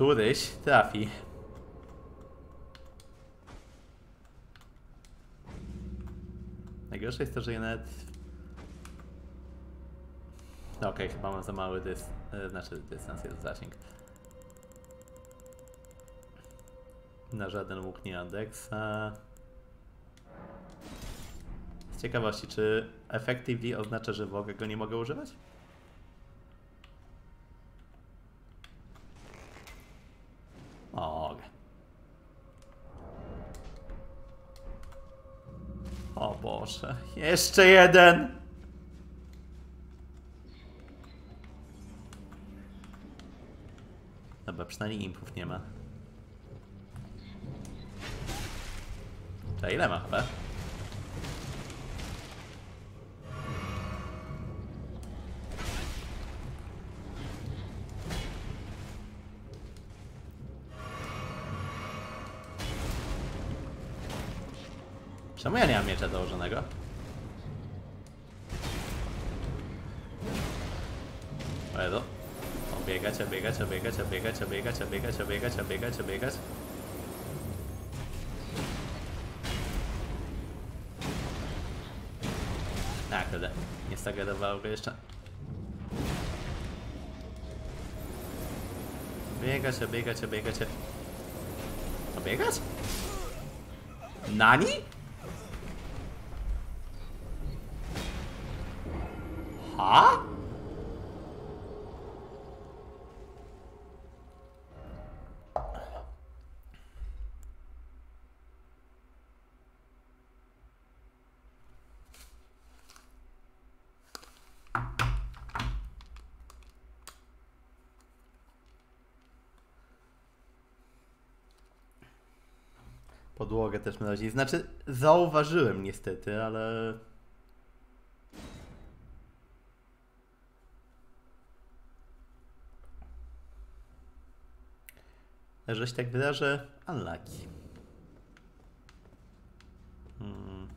Któryś trafi. Najgorsze jest to, że ja nawet... No okej, chyba mam za mały dys... e, znaczy dystans jest zasięg. Na żaden łuk nie Andeksa. Z ciekawości, czy effectively oznacza, że w ogóle go nie mogę używać? Mogę. Boże, jeszcze jeden! Dobra, przynajmniej impów nie ma. Czy ile ma chyba? Czemu ja nie mam miecza założonego? O Jezu. Obiegać, obiegać, obiegać, obiegać, obiegać, obiegać, obiegać, obiegać, obiegać. A, kurde. Nie stagerowało go jeszcze. Obiegać, obiegać, obiegać. Obiegać? Nani? Ha? Podłogę też mrozi. Znaczy, zauważyłem niestety, ale... Że się tak wyrażę, unlucky. Hmm.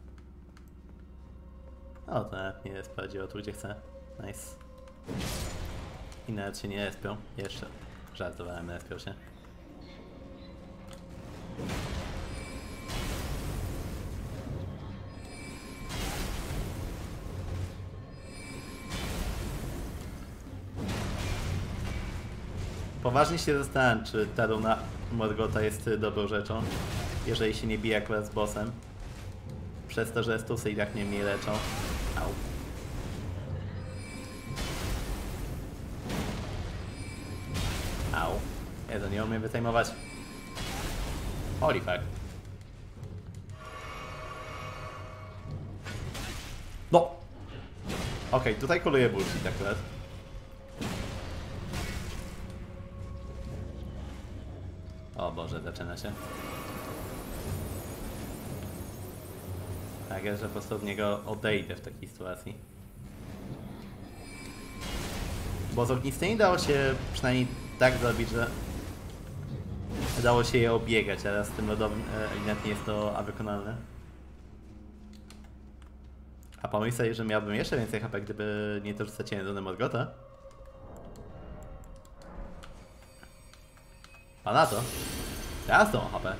O, to nawet nie sprawdziło tu, gdzie chcę. Nice. I nawet się nie respią. Jeszcze. Żartowałem, respią się. Poważnie się zastanawiam, czy ta runa Morgota jest y, dobrą rzeczą, jeżeli się nie bije akurat z bossem. Przez to, że stusy i tak nie mnie leczą. Au. Au. Jezu, nie umiem wytajmować. Holy fuck. No! Okej, tutaj koluje bullshit akurat. Się. Tak że po prostu od niego odejdę w takiej sytuacji. Bo z ognistymi dało się przynajmniej tak zrobić, że dało się je obiegać, ale z tym lodowym ewidentnie jest to wykonalne. A pomyśl że miałbym jeszcze więcej HP, gdyby nie to, straciłem zonę Morgota. A na to? Teraz to HP.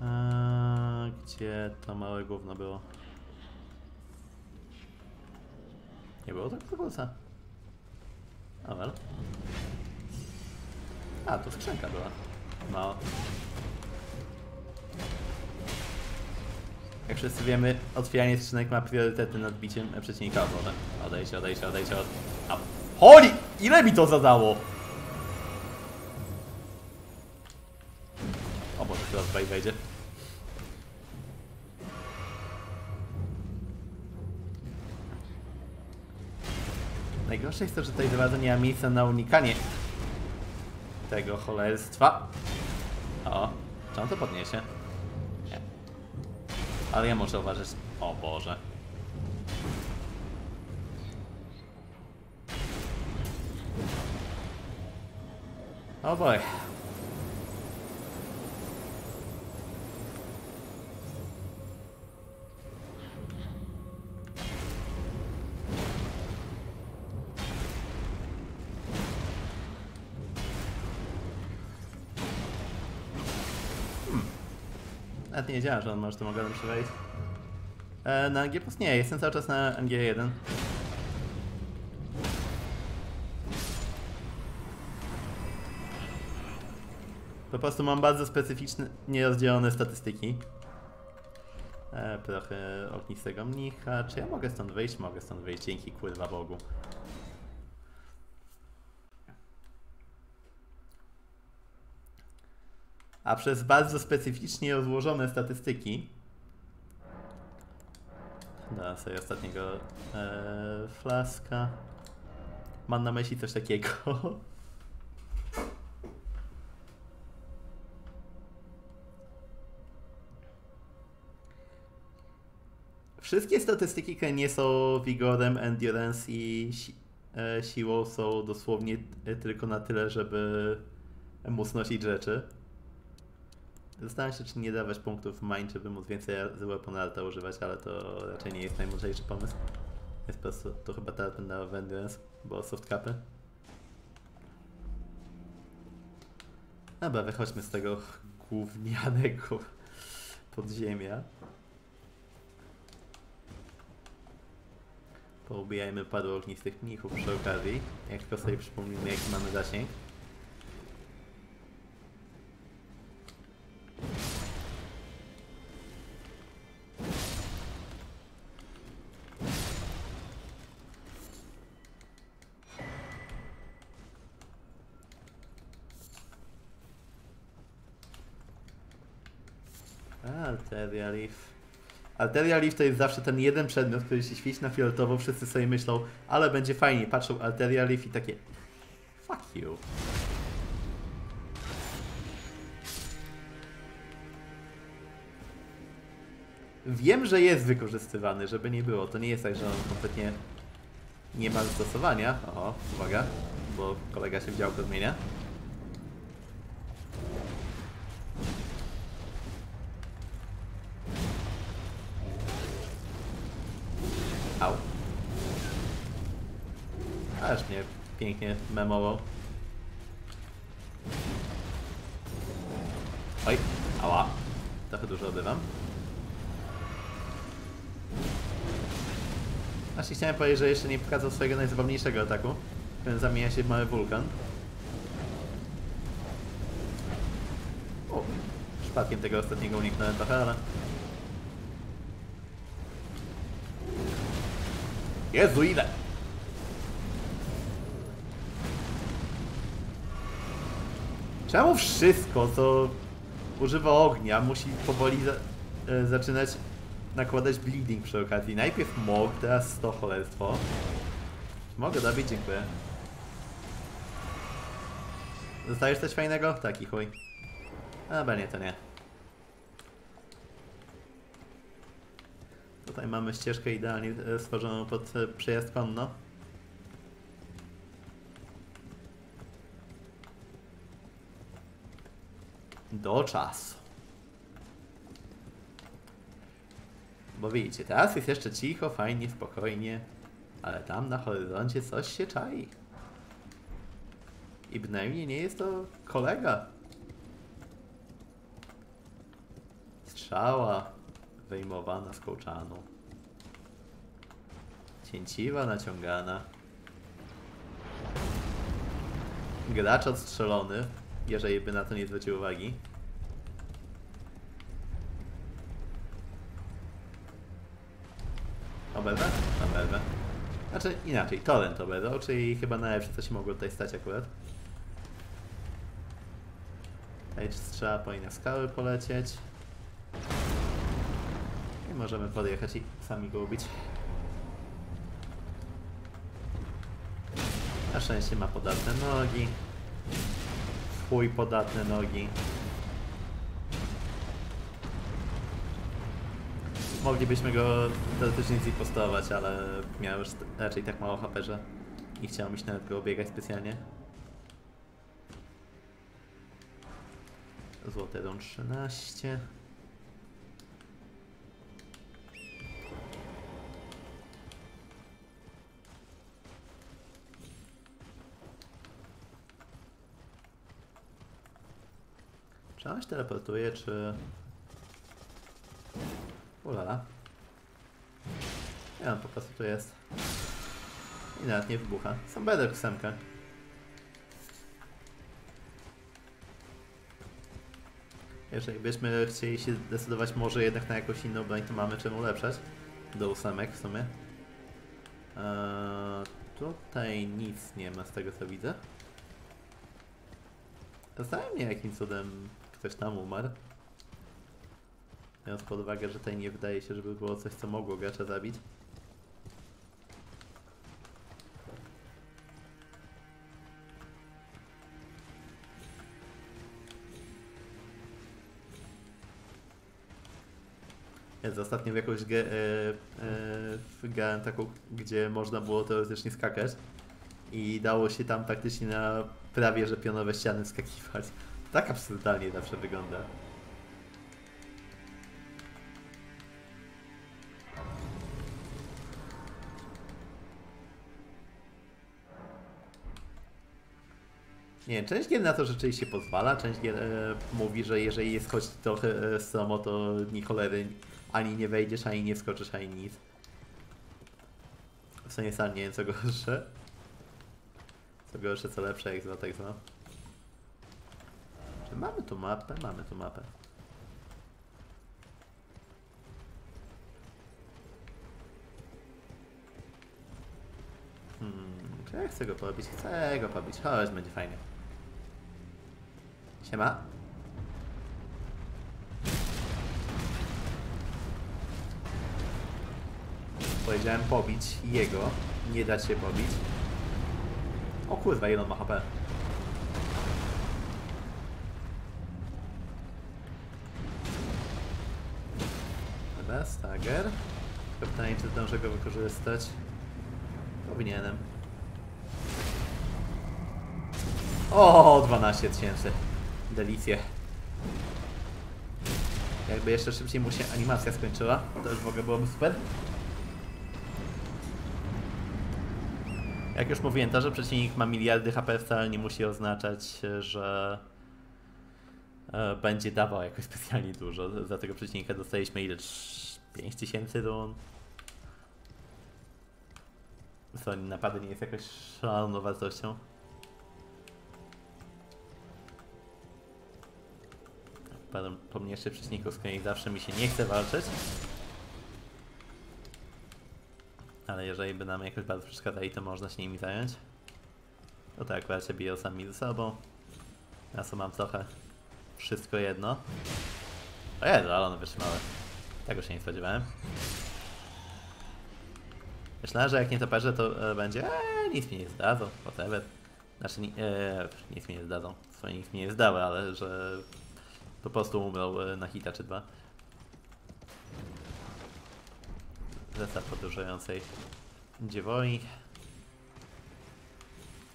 A, gdzie to małe gówno było? Nie było tak kursa. A wel. A, to skrzynka była. Mało. Jak wszyscy wiemy, otwieranie skrzynek ma priorytety nad biciem przeciwnika o wodę. Odejdźcie, odejdźcie, odejdźcie od... A... Holi! Ile mi to zadało? O Boże, teraz tutaj wejdzie. Najgorsze jest to, że tutaj za nie ma miejsca na unikanie tego cholerstwa. O, czy on to podniesie? Nie. Ale ja muszę uważać. O Boże. O boj. Nawet nie wiedziałem, że on może tym ogonem przewejść. E, na NG Plus nie, jestem cały czas na NG1. Po prostu mam bardzo specyficzne, nierozdzielone statystyki. E, trochę ognistego mnicha. Czy ja mogę stąd wyjść? Mogę stąd wyjść, dzięki kurwa Bogu. A przez bardzo specyficznie rozłożone statystyki Dałem sobie ostatniego e, flaska. Mam na myśli coś takiego. Wszystkie statystyki, nie są wigorem, endurance i si e, siłą są dosłownie e, tylko na tyle, żeby móc nosić rzeczy. Zastanawiam się, czy nie dawać punktów mind, żeby móc więcej z Weaponarta używać, ale to raczej nie jest najmądrzejszy pomysł. Jest po prostu, to chyba dał w endurance, bo softcapy. Dobra, wychodźmy z tego gównianego podziemia. Poubijajmy paru ognistych mnichów przy okazji, jak tylko sobie przypomnimy jaki mamy zasięg. Alteria Leaf. Alteria Leaf to jest zawsze ten jeden przedmiot, który się świeci na fioletowo, wszyscy sobie myślą, ale będzie fajnie, patrzą Alteria Leaf i takie fuck you. Wiem, że jest wykorzystywany, żeby nie było. To nie jest tak, że on kompletnie nie ma zastosowania. O, uwaga, bo kolega się w działko zmienia. Pięknie memował. Oj, ała. Trochę dużo odbywam. Właśnie chciałem powiedzieć, że jeszcze nie pokazał swojego najzabawniejszego ataku, który zamienia się w mały wulkan. O, przypadkiem tego ostatniego uniknąłem trochę, ale... Jezu, ile? Czemu wszystko, co używa ognia, musi powoli za e, zaczynać nakładać bleeding przy okazji? Najpierw mog, teraz to cholerstwo. Mogę dobić, dziękuję. Dostajesz coś fajnego? Taki chuj. Dobra, nie, to nie. Tutaj mamy ścieżkę idealnie e, stworzoną pod e, przejazd konno. Do czasu. Bo widzicie, teraz jest jeszcze cicho, fajnie, spokojnie, ale tam na horyzoncie coś się czai. I bynajmniej nie jest to kolega. Strzała wyjmowana z kołczanu. Cięciwa naciągana. Gracz odstrzelony, jeżeli by na to nie zwrócił uwagi. Oberwę? Oberwę. Znaczy inaczej, torrent oberwał, czyli chyba najlepsze co się mogło tutaj stać akurat. Tutaj strzała powinna skały polecieć. I możemy podjechać i sami go ubić. Na szczęście ma podatne nogi. Chuj podatne nogi. Moglibyśmy go teoretycznie zipostować, ale miał już raczej tak mało HP, że nie chciałem się nawet go obiegać specjalnie. Złote don 13. Się teleportuje, czy... Ulala. Nie, on po prostu tu jest. I nawet nie wybucha. Są bedrock ósemka. Jeżeli byśmy chcieli się decydować może jednak na jakąś inną broń, to mamy czym ulepszać. Do ósemek w sumie. Eee, tutaj nic nie ma z tego co widzę. Zastanawiam mnie jakim cudem ktoś tam umarł. Biorąc pod uwagę, że tutaj nie wydaje się, żeby było coś, co mogło gracza zabić. Jest ostatnio w jakąś grę, e, e, taką, gdzie można było teoretycznie skakać i dało się tam praktycznie na prawie że pionowe ściany skakiwać. Tak absurdalnie zawsze wygląda. Nie część gier na to rzeczywiście pozwala, część gier e, mówi, że jeżeli jest choć trochę e, stromo, to ni cholery ani nie wejdziesz, ani nie wskoczysz, ani nic. W sumie sam nie wiem co gorsze. Co gorsze, co lepsze, jak zwa, tak zwa. Czy mamy tu mapę? Mamy tu mapę. Hmm, czy ja chcę go pobić? Chcę go pobić. Chodź, będzie fajnie. Siema. Powiedziałem pobić jego, nie dać się pobić. O kurwa, on ma HP. Dobra, stagger. Tylko Pytanie, czy zdążę go wykorzystać. Powinienem. O, 12 tysięcy. Delicje. Jakby jeszcze szybciej mu się animacja skończyła, to już w ogóle byłoby super. Jak już mówiłem, to, że przeciwnik ma miliardy HP wcale nie musi oznaczać, że będzie dawał jakoś specjalnie dużo. Za tego przeciwnika dostaliśmy ile? 5000 run. Co naprawdę nie jest jakoś szaloną wartością. Parę pomniejszych przeciwników, z którymi zawsze mi się nie chce walczyć. Ale jeżeli by nam jakoś bardzo przeszkadzali, to można się nimi zająć. To tak, akurat się biją sami ze sobą. Ja co mam trochę wszystko jedno. O Jezu, ale one wytrzymały. Tego się nie spodziewałem. Myślałem, że jak nie toperze, to e, będzie eee, nic mi nie zdadzą, whatever. Znaczy, ni- e, nic mi nie zdadzą. Swoje nic mi nie zdały, ale że po prostu umrą e, na hita czy dwa. Zestaw podróżującej dziewoi.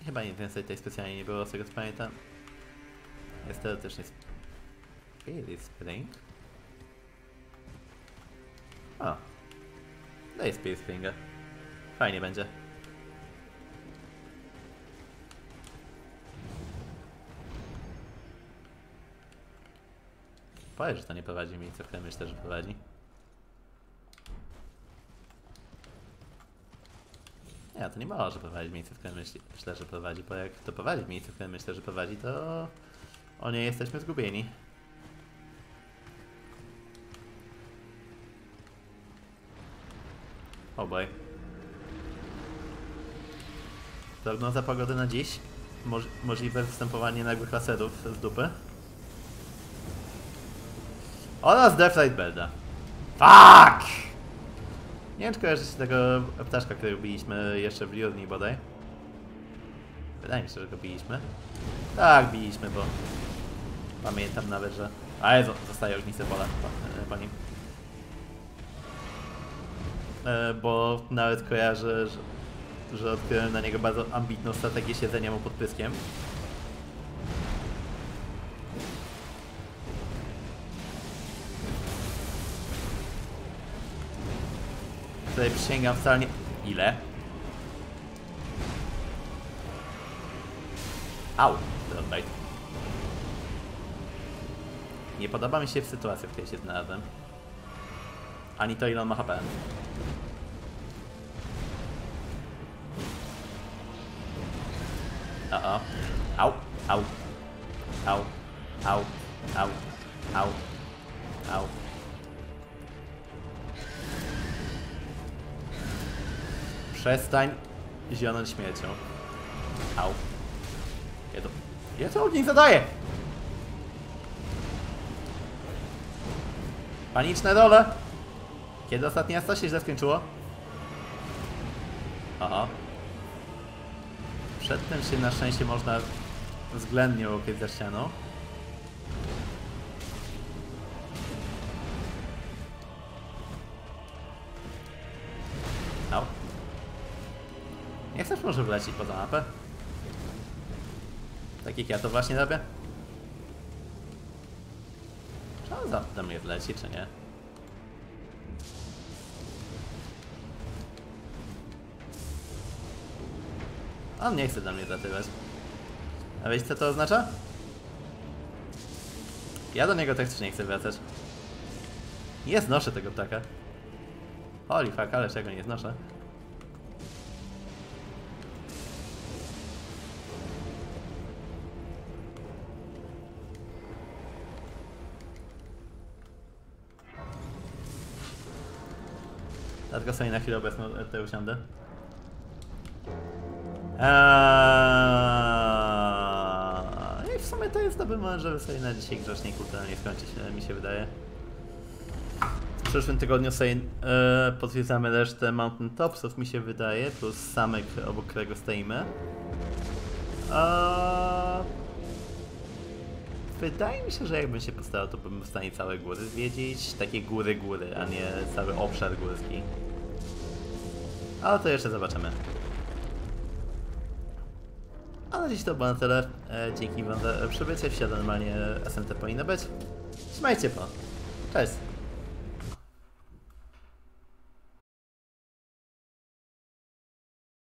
Chyba nic więcej tutaj specjalnie nie było, z tego co pamiętam. Jest teoretycznie Spirit Spring. O. Daj Spirit Springa. Fajnie będzie. Powiedz, że to nie prowadzi miejsce, w którym myślę, że prowadzi. Nie, to nie może prowadzić miejsce, w którym myślę, że prowadzi, bo jak to prowadzi miejsce, w którym myślę, że prowadzi, to o nie jesteśmy zgubieni. Obaj. Prognoza pogody na dziś? Moż możliwe występowanie nagłych laserów z dupy? Oraz Deathlight Belda. Fuck! Nie wiem, czy kojarzycie tego ptaszka, którego biliśmy jeszcze w Liurni bodaj. Wydaje mi się, że go biliśmy. Tak, biliśmy, bo pamiętam nawet, że... A zostaje ognisty pola po, po nim. E, bo nawet kojarzę, że, że odkryłem na niego bardzo ambitną strategię siedzenia mu pod pyskiem. Tutaj przysięgam wcale nie... Ile? Au! Dobra. Nie podoba mi się w sytuacji, w której się znalazłem. Ani to, ile on ma HP. Au, au. Au, au, au, au. Przestań zionąć śmiecią. Au. Ja to... Ja to ogień zadaję! Paniczne role! Kiedy ostatni raz to się źle skończyło? Oho. Przedtem się na szczęście można względnie ukryć za ścianą. Au. Nie chcesz może wlecieć poza mapę? Tak jak ja to właśnie robię? Czy on za mnie wleci, czy nie? On nie chce do mnie zatywać. A wiecie co to oznacza? Ja do niego też nie chcę wracać. Nie znoszę tego ptaka. Holy fuck, ale czego nie znoszę. Dlatego sobie na chwilę obecną e, tutaj usiądę. Eee, w sumie to moment, żeby sobie na dzisiaj grzecznie kulturalnie skończyć, e, mi się wydaje. W przyszłym tygodniu sobie e, potwierdzamy resztę Mountain Topsów, mi się wydaje, plus samek, obok którego stoimy. Eee, wydaje mi się, że jakbym się postarał, to bym w stanie całe góry zwiedzić. Takie góry, góry, a nie cały obszar górski. Ale to jeszcze zobaczymy. Na dziś to było na tyle. E, dzięki wam za przybycie. Wsiada normalnie SMT powinno być. Trzymajcie po. Cześć.